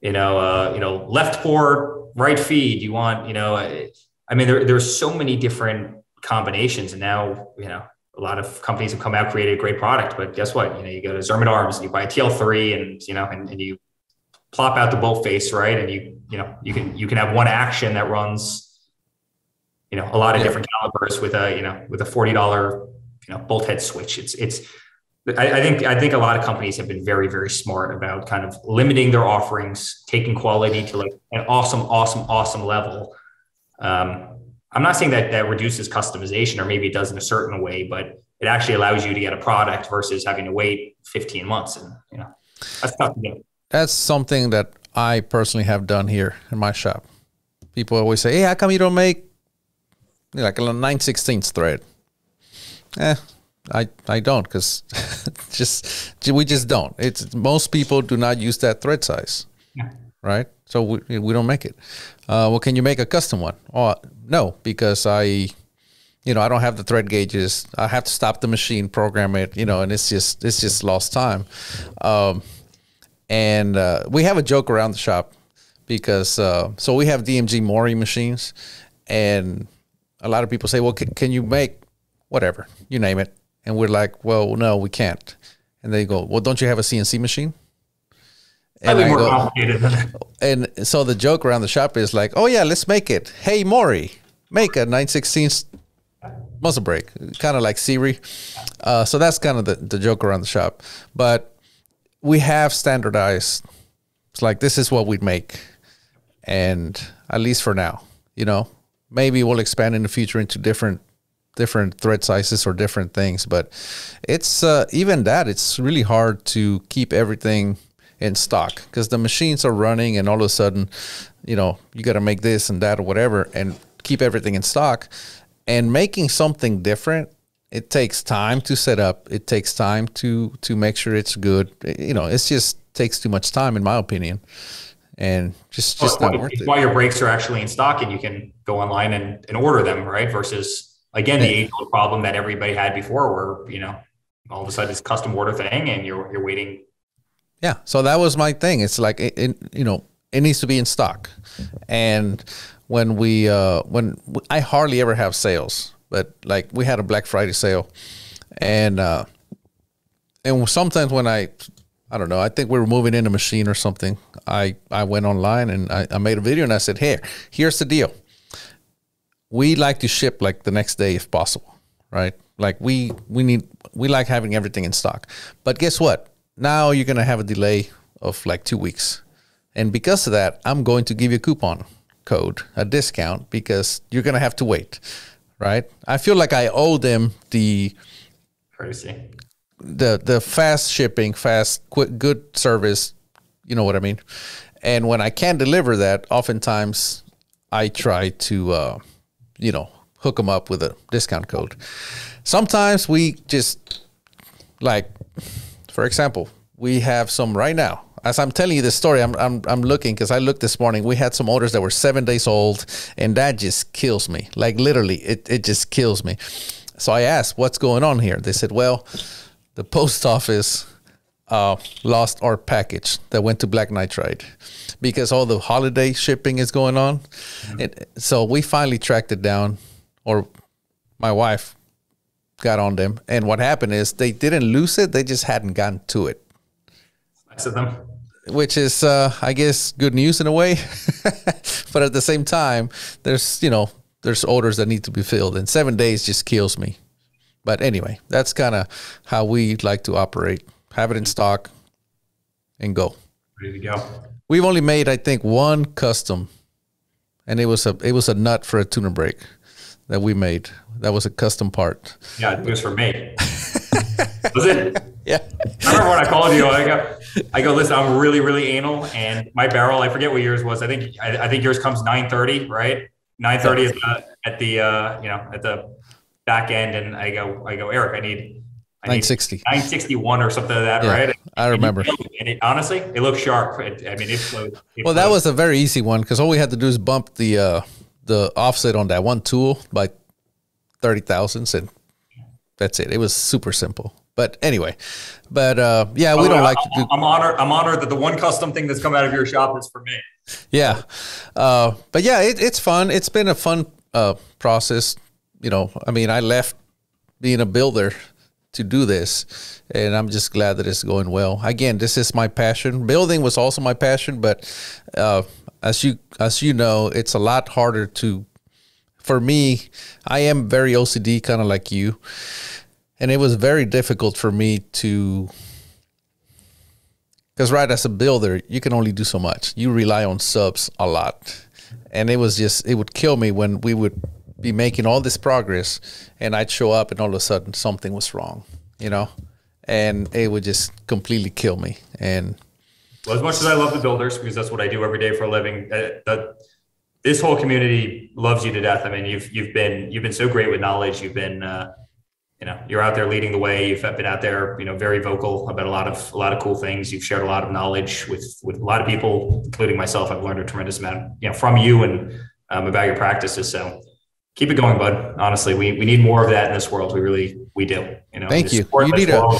you know, uh, you know, left port, right feed. You want, you know, I mean, there there's so many different combinations, and now, you know, a lot of companies have come out created a great product, but guess what? You know, you go to Zermatt Arms and you buy a TL3, and you know, and, and you plop out the bolt face, right? And you, you know, you can you can have one action that runs, you know, a lot of yeah. different calibers with a, you know, with a forty dollar, you know, bolt head switch. It's it's I, I, think I think a lot of companies have been very very smart about kind of limiting their offerings, taking quality to like an awesome, awesome, awesome level. Um, I'm not saying that that reduces customization, or maybe it does in a certain way, but it actually allows you to get a product versus having to wait 15 months, and you know that's tough to do that's something that I personally have done here in my shop. People always say, "Hey, how come you don't make like a 9 16 thread?" Eh, I I don't because (laughs) just we just don't. It's most people do not use that thread size, yeah. right? So we we don't make it. Uh, well, can you make a custom one? Oh no, because I, you know, I don't have the thread gauges. I have to stop the machine, program it, you know, and it's just it's just lost time. Um, and uh, we have a joke around the shop because uh, so we have DMG Mori machines, and a lot of people say, "Well, can, can you make whatever you name it?" And we're like, "Well, no, we can't." And they go, "Well, don't you have a CNC machine?" And I more go, complicated. (laughs) and so the joke around the shop is like, "Oh yeah, let's make it. Hey Mori, make a 916 muzzle brake, kind of like Siri." Uh, so that's kind of the, the joke around the shop. But we have standardized. It's like this is what we'd make, and at least for now, you know, maybe we'll expand in the future into different different thread sizes or different things. But it's uh, even that it's really hard to keep everything in stock because the machines are running, and all of a sudden, you know, you got to make this and that or whatever, and keep everything in stock. And making something different it takes time to set up. It takes time to to make sure it's good. You know, it just takes too much time, in my opinion, and just just well, not worth it. Why your brakes are actually in stock, and you can go online and, and order them, right? Versus again, the age old problem that everybody had before, where you know all of a sudden it's custom order thing, and you're you're waiting. Yeah, so that was my thing. It's like it, it you know it needs to be in stock, and when we uh, when I hardly ever have sales, but like we had a Black Friday sale, and uh, and sometimes when I I don't know. I think we were moving in a machine or something. I, I went online and I, I made a video and I said, Hey, here's the deal. We like to ship like the next day if possible, right? Like we we need we like having everything in stock. But guess what? Now you're gonna have a delay of like two weeks. And because of that, I'm going to give you a coupon code, a discount, because you're gonna have to wait. Right? I feel like I owe them the courtesy the the fast shipping, fast, quick, good service. You know what I mean. And when I can't deliver that, oftentimes I try to, uh, you know, hook them up with a discount code. Sometimes we just like, for example, we have some right now. As I'm telling you this story, I'm I'm, I'm looking because I looked this morning. We had some orders that were seven days old, and that just kills me. Like literally, it it just kills me. So I asked, "What's going on here?" They said, "Well." the post office uh, lost our package that went to Black Nitride because all the holiday shipping is going on. Mm-hmm. It, so we finally tracked it down, or my wife got on them. And what happened is they didn't lose it; they just hadn't gotten to it. Nice of them. Which is, uh, I guess, good news in a way, (laughs) but at the same time, there's you know there's orders that need to be filled, and seven days just kills me. But anyway, that's kind of how we like to operate. Have it in stock and go. Ready to go. We've only made, I think, one custom, and it was a it was a nut for a tuner brake that we made. That was a custom part. Yeah, it was for me. (laughs) was it? Yeah. I remember when I called you. I go, I go. Listen, I'm really, really anal, and my barrel. I forget what yours was. I think I, I think yours comes 9:30, right? 9:30 at the at the uh, you know at the back end and I go, I go, Eric, I need, I 960, 961 or something like that, yeah, right? I remember. And it, honestly, it looked sharp. It, I mean, it flowed. Well, flowed. that was a very easy one because all we had to do is bump the uh, the offset on that one tool by thirty thousandths, and that's it. It was super simple. But anyway, but uh, yeah, we don't I, like to do. I'm honored. I'm honored that the one custom thing that's come out of your shop is for me. Yeah, uh, but yeah, it, it's fun. It's been a fun uh, process you know, I mean, I left being a builder to do this, and I'm just glad that it's going well. Again, this is my passion. Building was also my passion, but uh, as you as you know, it's a lot harder to. For me, I am very OCD, kind of like you, and it was very difficult for me to. Because right as a builder, you can only do so much. You rely on subs a lot, and it was just it would kill me when we would be making all this progress and I'd show up and all of a sudden something was wrong, you know, and it would just completely kill me. And well, as much as I love the builders because that's what I do every day for a living, uh, that this whole community loves you to death. I mean, you've you've been you've been so great with knowledge. You've been uh, you know you're out there leading the way. You've been out there you know very vocal about a lot of a lot of cool things. You've shared a lot of knowledge with with a lot of people, including myself. I've learned a tremendous amount you know from you and um, about your practices. So keep it going, bud. Honestly, we, we need more of that in this world. We really we do. You know. Thank you. You need to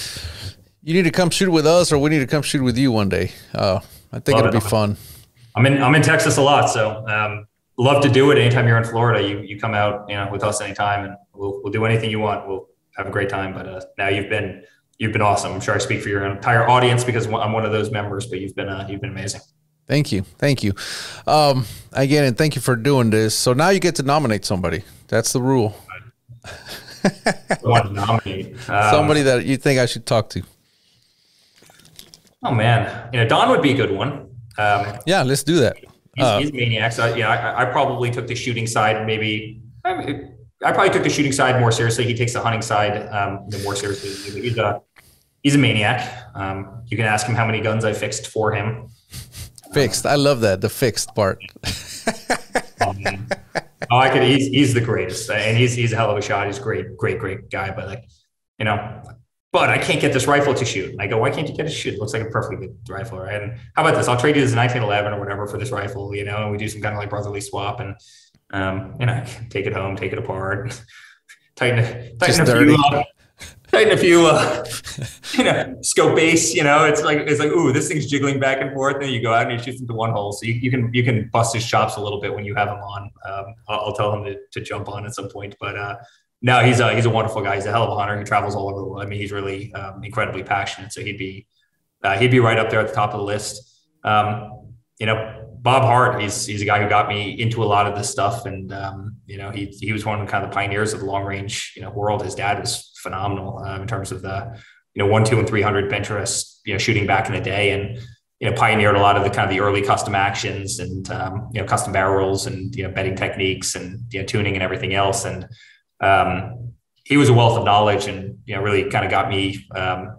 you need to come shoot with us, or we need to come shoot with you one day. Uh, I think love it'll it. be fun. I'm in I'm in Texas a lot, so um, love to do it. Anytime you're in Florida, you you come out, you know, with us anytime, and we'll we'll do anything you want. We'll have a great time. But uh, now you've been you've been awesome. I'm sure I speak for your entire audience because I'm one of those members. But you've been uh, you've been amazing. Thank you. Thank you. Um, again, and thank you for doing this. So now you get to nominate somebody. That's the rule. want to nominate um, (laughs) somebody that you think I should talk to. Oh man, you know Don would be a good one. Um, yeah, let's do that. He's, uh, he's maniac. So, you know, I, I, probably took the shooting side. Maybe I, mean, I, probably took the shooting side more seriously. He takes the hunting side um, more seriously. He's a he's a maniac. Um, you can ask him how many guns I fixed for him. Fixed. I love that. The fixed part. um, (laughs) oh, I could. He's he's the greatest, and he's he's a hell of a shot. He's a great, great, great guy. But like, you know, but I can't get this rifle to shoot. And I go, why can't you get it to shoot? It looks like a perfectly good rifle, right? And how about this? I'll trade you this 1911 or whatever for this rifle, you know, and we do some kind of like brotherly swap, and um, you know, (laughs) take it home, take it apart, (laughs) tighten it, tighten Just a dirty. few up, tighten a few, uh, (laughs) you know, scope base. You know, it's like it's like, ooh, this thing's jiggling back and forth. And then you go out and you shoot into one hole, so you, you can you can bust his chops a little bit when you have him on. Um, I'll, tell him to, to jump on at some point, but uh, no, he's a he's a wonderful guy. He's a hell of a hunter. He travels all over the world. I mean, he's really um, incredibly passionate. So he'd be uh, he'd be right up there at the top of the list. Um, you know, Bob Hart, he's he's a guy who got me into a lot of this stuff, and um, you know, he he was one of the kind of the pioneers of the long range you know world. His dad was phenomenal uh, in terms of the you know one, two, and three hundred bench rest you know shooting back in the day, and you know pioneered a lot of the kind of the early custom actions and um, you know custom barrels and you know bedding techniques and you know tuning and everything else, and um, he was a wealth of knowledge and you know really kind of got me um,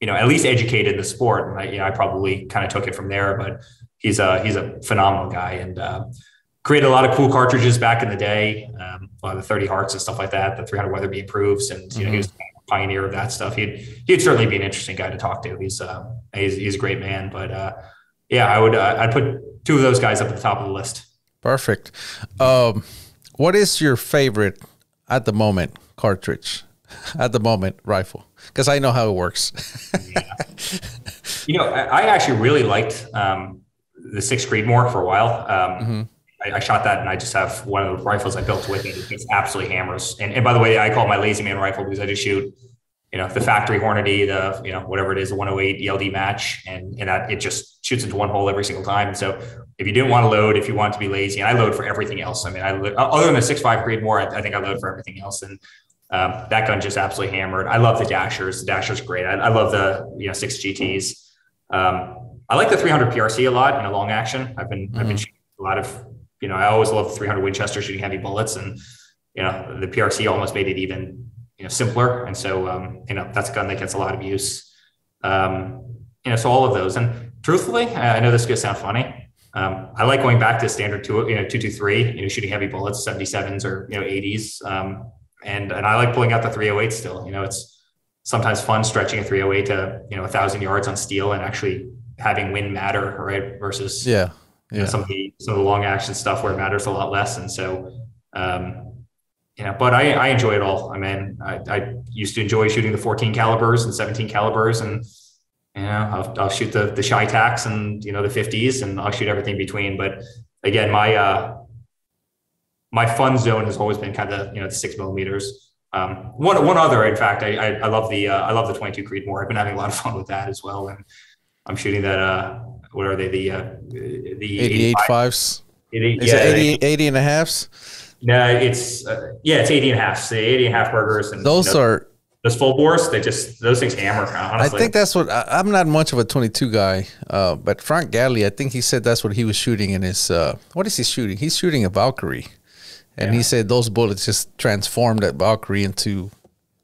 you know at least educated in the sport and I, you know, I probably kind of took it from there but he's a he's a phenomenal guy and uh, created a lot of cool cartridges back in the day um, a lot of the 30 hearts and stuff like that the 300 weatherby improves and you know mm-hmm. he was a pioneer of that stuff he'd he'd certainly be an interesting guy to talk to he's uh he's, he's a great man but uh, yeah I would uh, I'd put two of those guys up at the top of the list perfect um what is your favorite at the moment cartridge? (laughs) At the moment, rifle, because I know how it works. yeah. You know, I, actually really liked um, the six Creedmoor for a while. Um, mm-hmm. I, I, shot that, and I just have one of the rifles I built with it. It's absolutely hammers. And, and by the way, I call it my lazy man rifle because I just shoot you know, the factory Hornady, the, you know, whatever it is, the 108 ELD match. And, and that it just shoots into one hole every single time. And so if you didn't want to load, if you want to be lazy, and I load for everything else. I mean, I other than the six five Creedmoor, I, I think I load for everything else. And um, that gun just absolutely hammered. I love the dashers. The dashers great. I, I love the you know six GTs. Um, I like the 300 PRC a lot in a long action. I've been mm-hmm. I've been mm-hmm. shooting a lot of you know I always love the 300 Winchester shooting heavy bullets, and you know the PRC almost made it even you know simpler. And so um, you know that's a gun that gets a lot of use. Um, you know, so all of those. And truthfully, I know this is gonna sound funny. Um, I like going back to standard two, you know, two two three, you know, shooting heavy bullets, 77s or you know, 80s. Um, and and I like pulling out the 308 still. You know, it's sometimes fun stretching a 308 to you know a thousand yards on steel and actually having wind matter, right? Versus yeah, yeah. You know, some of the some of the long action stuff where it matters a lot less. And so um, you know, but I, I enjoy it all. I mean, I, I used to enjoy shooting the 14 calibers and 17 calibers and you know, I'll, I'll shoot the the CheyTacs and you know the 50s, and I'll shoot everything between. But again, my uh, my fun zone has always been kind of you know the six millimeters. Um, one one other, in fact, I I, I love the uh, I love the 22 Creedmoor. I've been having a lot of fun with that as well, and I'm shooting that. Uh, what are they? The uh, the 88 fives. 80, Is yeah, it 80, 80 and a halves? No, it's uh, yeah, it's 80 and a half. The 80 and a half Bergers, and those you know, are those full bores, they just those things hammer. Honestly. I think that's what I, am not much of a 22 guy, uh, but Frank Galli, I think he said that's what he was shooting in his. Uh, what is he shooting? He's shooting a Valkyrie, and yeah. he said those bullets just transformed that Valkyrie into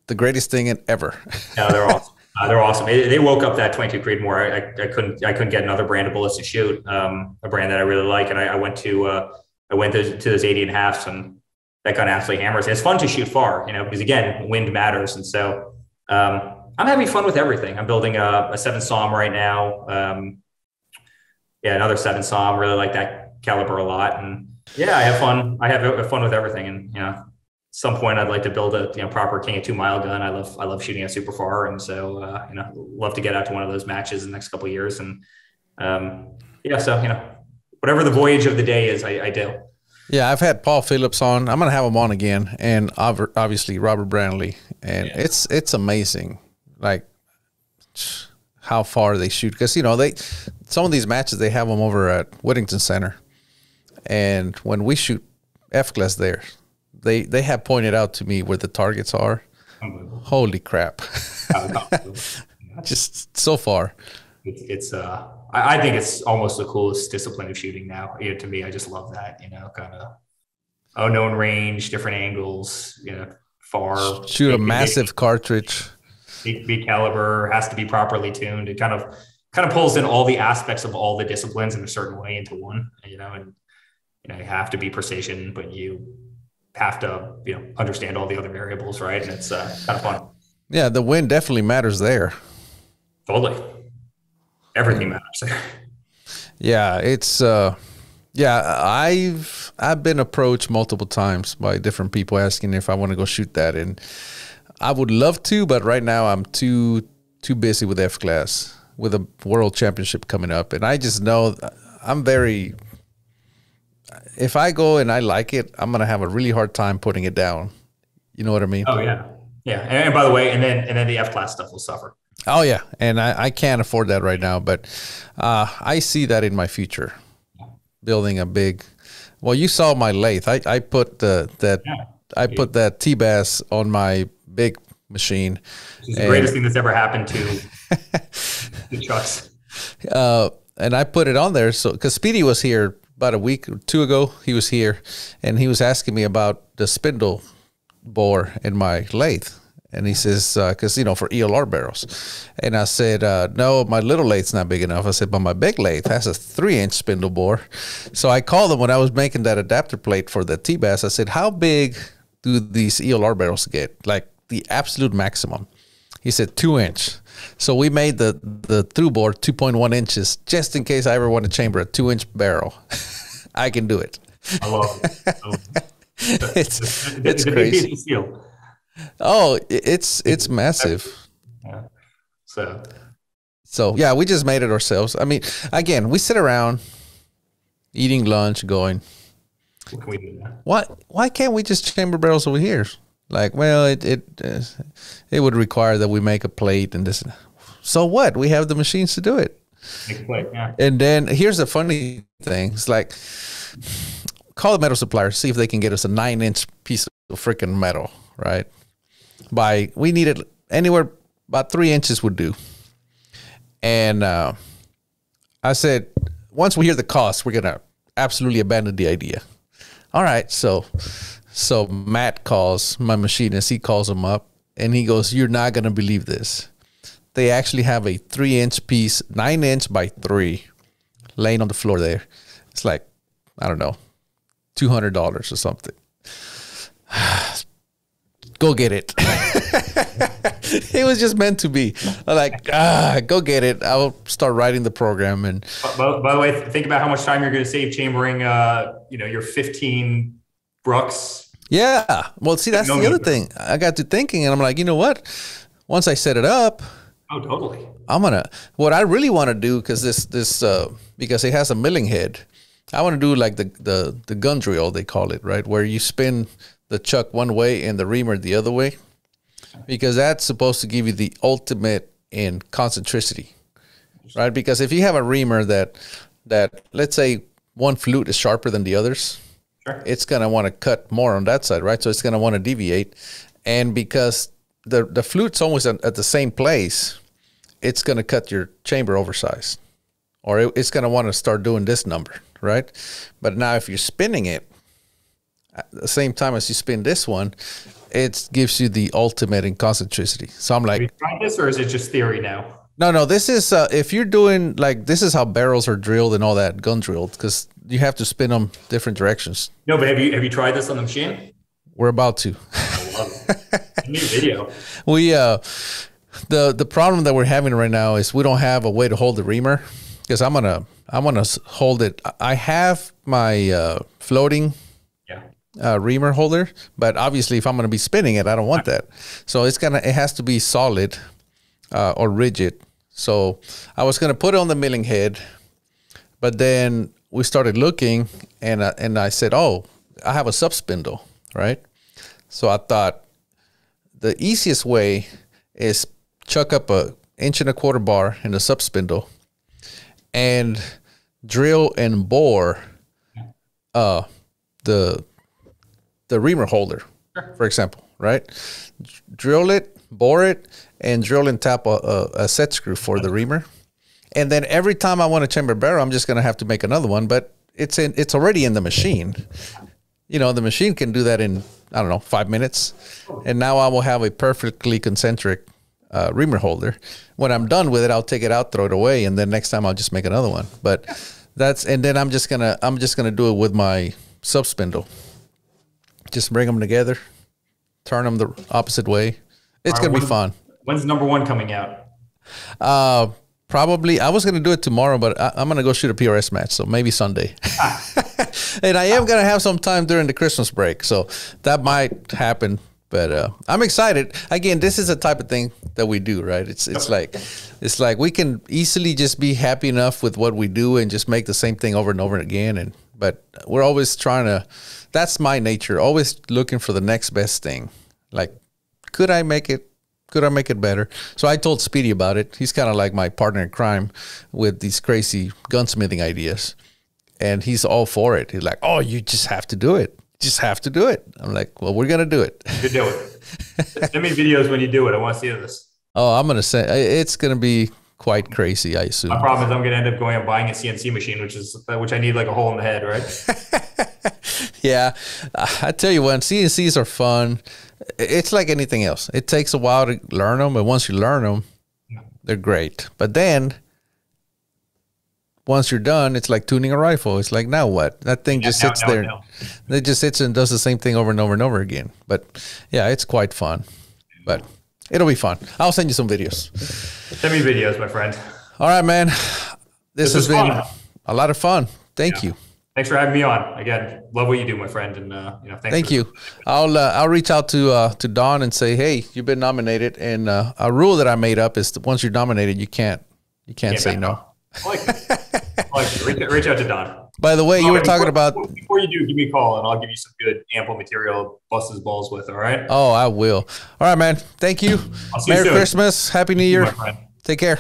the greatest thing in ever. yeah, they're (laughs) awesome. Uh, they're awesome. They, they, woke up that 22 Creedmoor. I, I, I, couldn't I couldn't get another brand of bullets to shoot. Um, a brand that I really like, and I, I went to uh, I went to, to those 80 and halves and that gun absolutely hammers. It's fun to shoot far, you know, because again, wind matters. And so um, I'm having fun with everything. I'm building a, a seven SAUM right now. Um, yeah, another seven SAUM. Really like that caliber a lot. And yeah, I have fun. I have fun with everything. And, you know, some point I'd like to build a you know proper King of Two mile gun. I love I love shooting at super far, and so uh, you know love to get out to one of those matches in the next couple years. And um, yeah, so you know whatever the voyage of the day is, I, I do. Yeah, I've had Paul Phillips on. I'm gonna have him on again, and obviously Robert Brantley, and yeah. it's it's amazing, like how far they shoot. Because you know they some of these matches they have them over at Whittington Center, and when we shoot F class there, they they have pointed out to me where the targets are. Holy crap! (laughs) (laughs) Just so far. It's, it's uh I, I think it's almost the coolest discipline of shooting now. You know, to me, I just love that. You know, kind of unknown range, different angles. You know, far shoot a massive cartridge. Big, caliber has to be properly tuned. It kind of kind of pulls in all the aspects of all the disciplines in a certain way into one. You know, and you know you have to be precision, but you have to you know understand all the other variables, right? And it's uh, kind of fun. Yeah, the wind definitely matters there. Totally everything matters. (laughs) yeah, it's uh yeah, I've I've been approached multiple times by different people asking if I want to go shoot that and I would love to, but right now I'm too too busy with F class with a world championship coming up, and I just know I'm very. If I go and I like it, I'm gonna have a really hard time putting it down. You know what I mean? Oh yeah, yeah. And, and by the way, and then and then the F class stuff will suffer. Oh yeah, and I, I can't afford that right now, but uh, I see that in my future, building a big. Well, you saw my lathe. I, I put the that Yeah. I put that T bass on my big machine. It's the greatest thing that's ever happened to (laughs) the trucks. uh, and I put it on there. So, because Speedy was here about a week or two ago, he was here, and he was asking me about the spindle bore in my lathe, and he says, because you know for ELR barrels, and I said, uh, no, my little lathe's not big enough. I said, but my big lathe has a three-inch spindle bore. So I called him when I was making that adapter plate for the T-Bass. I said, how big do these ELR barrels get? Like the absolute maximum. He said two inch. So we made the the through bore 2.1 inches just in case I ever want to chamber a two inch barrel. (laughs) I can do it. I love it. I love it. (laughs) It's The- (laughs) it's the crazy. Oh, it's it's massive. Yeah. So So yeah, we just made it ourselves. I mean, again, we sit around eating lunch, going, what can we do now? why why can't we just chamber barrels over here? Like, well, it it uh, it would require that we make a plate and this. So what? We have the machines to do it. A. Yeah. And then here's the funny thing: it's like call the metal supplier, see if they can get us a nine inch piece of freaking metal, right? By we needed anywhere about three inches would do. And uh, I said, once we hear the cost, we're gonna absolutely abandon the idea. All right, so so Matt calls my machinist. He calls him up and he goes, "You're not gonna believe this. They actually have a three inch piece, nine inch by three, laying on the floor there. It's like I don't know, two hundred dollars or something. (sighs) Go get it. (laughs) it was just meant to be. I'm like, ah, go get it. I'll start writing the program and By, by the way, think about how much time you're going to save chambering. Uh, you know, your 15 Brux. Yeah. Well, see, that's No the other thing. I got to thinking, and I'm like, you know what? Once I set it up, Oh, totally. I'm gonna. What I really want to do, because this this uh, because it has a milling head, I want to do like the the the gun drill they call it, right? Where you spin the chuck one way and the reamer the other way, because that's supposed to give you the ultimate in concentricity, right? Because if you have a reamer that that let's say one flute is sharper than the others, Sure. it's gonna want to cut more on that side, right? So it's gonna want to deviate, and because the the flute's always at, the same place, it's gonna cut your chamber oversized, or it, it's gonna want to start doing this number, right? But now if you're spinning it at the same time as you spin this one, it gives you the ultimate in concentricity. So I'm Have like, you tried this or is it just theory now? no, no, this is uh, if you're doing like this is how barrels are drilled and all that gun drilled because you have to spin them different directions. No, but have you have you tried this on the machine? We're about to. I love it. I video. (laughs) we uh the the problem that we're having right now is we don't have a way to hold the reamer because i'm gonna i'm gonna hold it I- i have my uh floating Yeah. uh, reamer holder but obviously if i'm gonna be spinning it i don't want that so it's gonna it has to be solid uh, or rigid so i was gonna put it on the milling head but then we started looking and uh, and i said oh i have a sub spindle right? So i thought the easiest way is chuck up a inch and a quarter bar in the sub spindle and drill and bore uh the the reamer holder for example right? Drill it bore it and drill and tap a, a, a set screw for the reamer and then every time i want to chamber barrel i'm just going to have to make another one but it's in it's already in the machine. You know the machine can do that in i don't know five minutes. And now i will have a perfectly concentric uh, reamer holder. When i'm done with it i'll take it out throw it away and then next time i'll just make another one. But that's and then i'm just gonna i'm just gonna do it with my sub spindle. Just bring them together turn them the opposite way. It's right, gonna be fun. When's number one coming out? uh probably i was gonna do it tomorrow but I, i'm gonna go shoot a prs match so maybe sunday (laughs) and i am gonna have some time during the christmas break so that might happen But uh, I'm excited. Again, this is the type of thing that we do, right? It's it's like it's like we can easily just be happy enough with what we do and just make the same thing over and over again. And but we're always trying to. That's my nature. Always looking for the next best thing. Like, could I make it? Could I make it better? So I told Speedy about it. He's kind of like my partner in crime with these crazy gunsmithing ideas, and he's all for it. He's like, "Oh, you just have to do it." just have to do it. I'm like, well, we're gonna do it. You do it. (laughs) Send me videos when you do it. I want to see this. Oh, I'm gonna say it's gonna be quite crazy. I assume. My problem is I'm gonna end up going and buying a CNC machine, which is which I need like a hole in the head, right? (laughs) yeah, I tell you what, CNCs are fun. It's like anything else. It takes a while to learn them, but once you learn them, they're great. But then once you're done, it's like tuning a rifle. It's like now what? That thing yeah, just sits there. It just sits and does the same thing over and over and over again. But yeah, it's quite fun. But it'll be fun. I'll send you some videos. Send me videos, my friend. All right, man. This, this has been fun. a lot of fun. Thank yeah. you. Thanks for having me on. Again, love what you do, my friend, and uh, you know, thank you. I'll uh, I'll reach out to uh, to Don and say, hey, you've been nominated, and uh, a rule that I made up is that once you're nominated, you can't you can't, can't say no. I like I like reach, reach, out to Don. By the way, you were talking before, about before you do, give me a call and I'll give you some good ample material bust his balls with. All right. Oh, I will. All right, man. Thank you. Merry you Christmas. Happy New Year. Take care.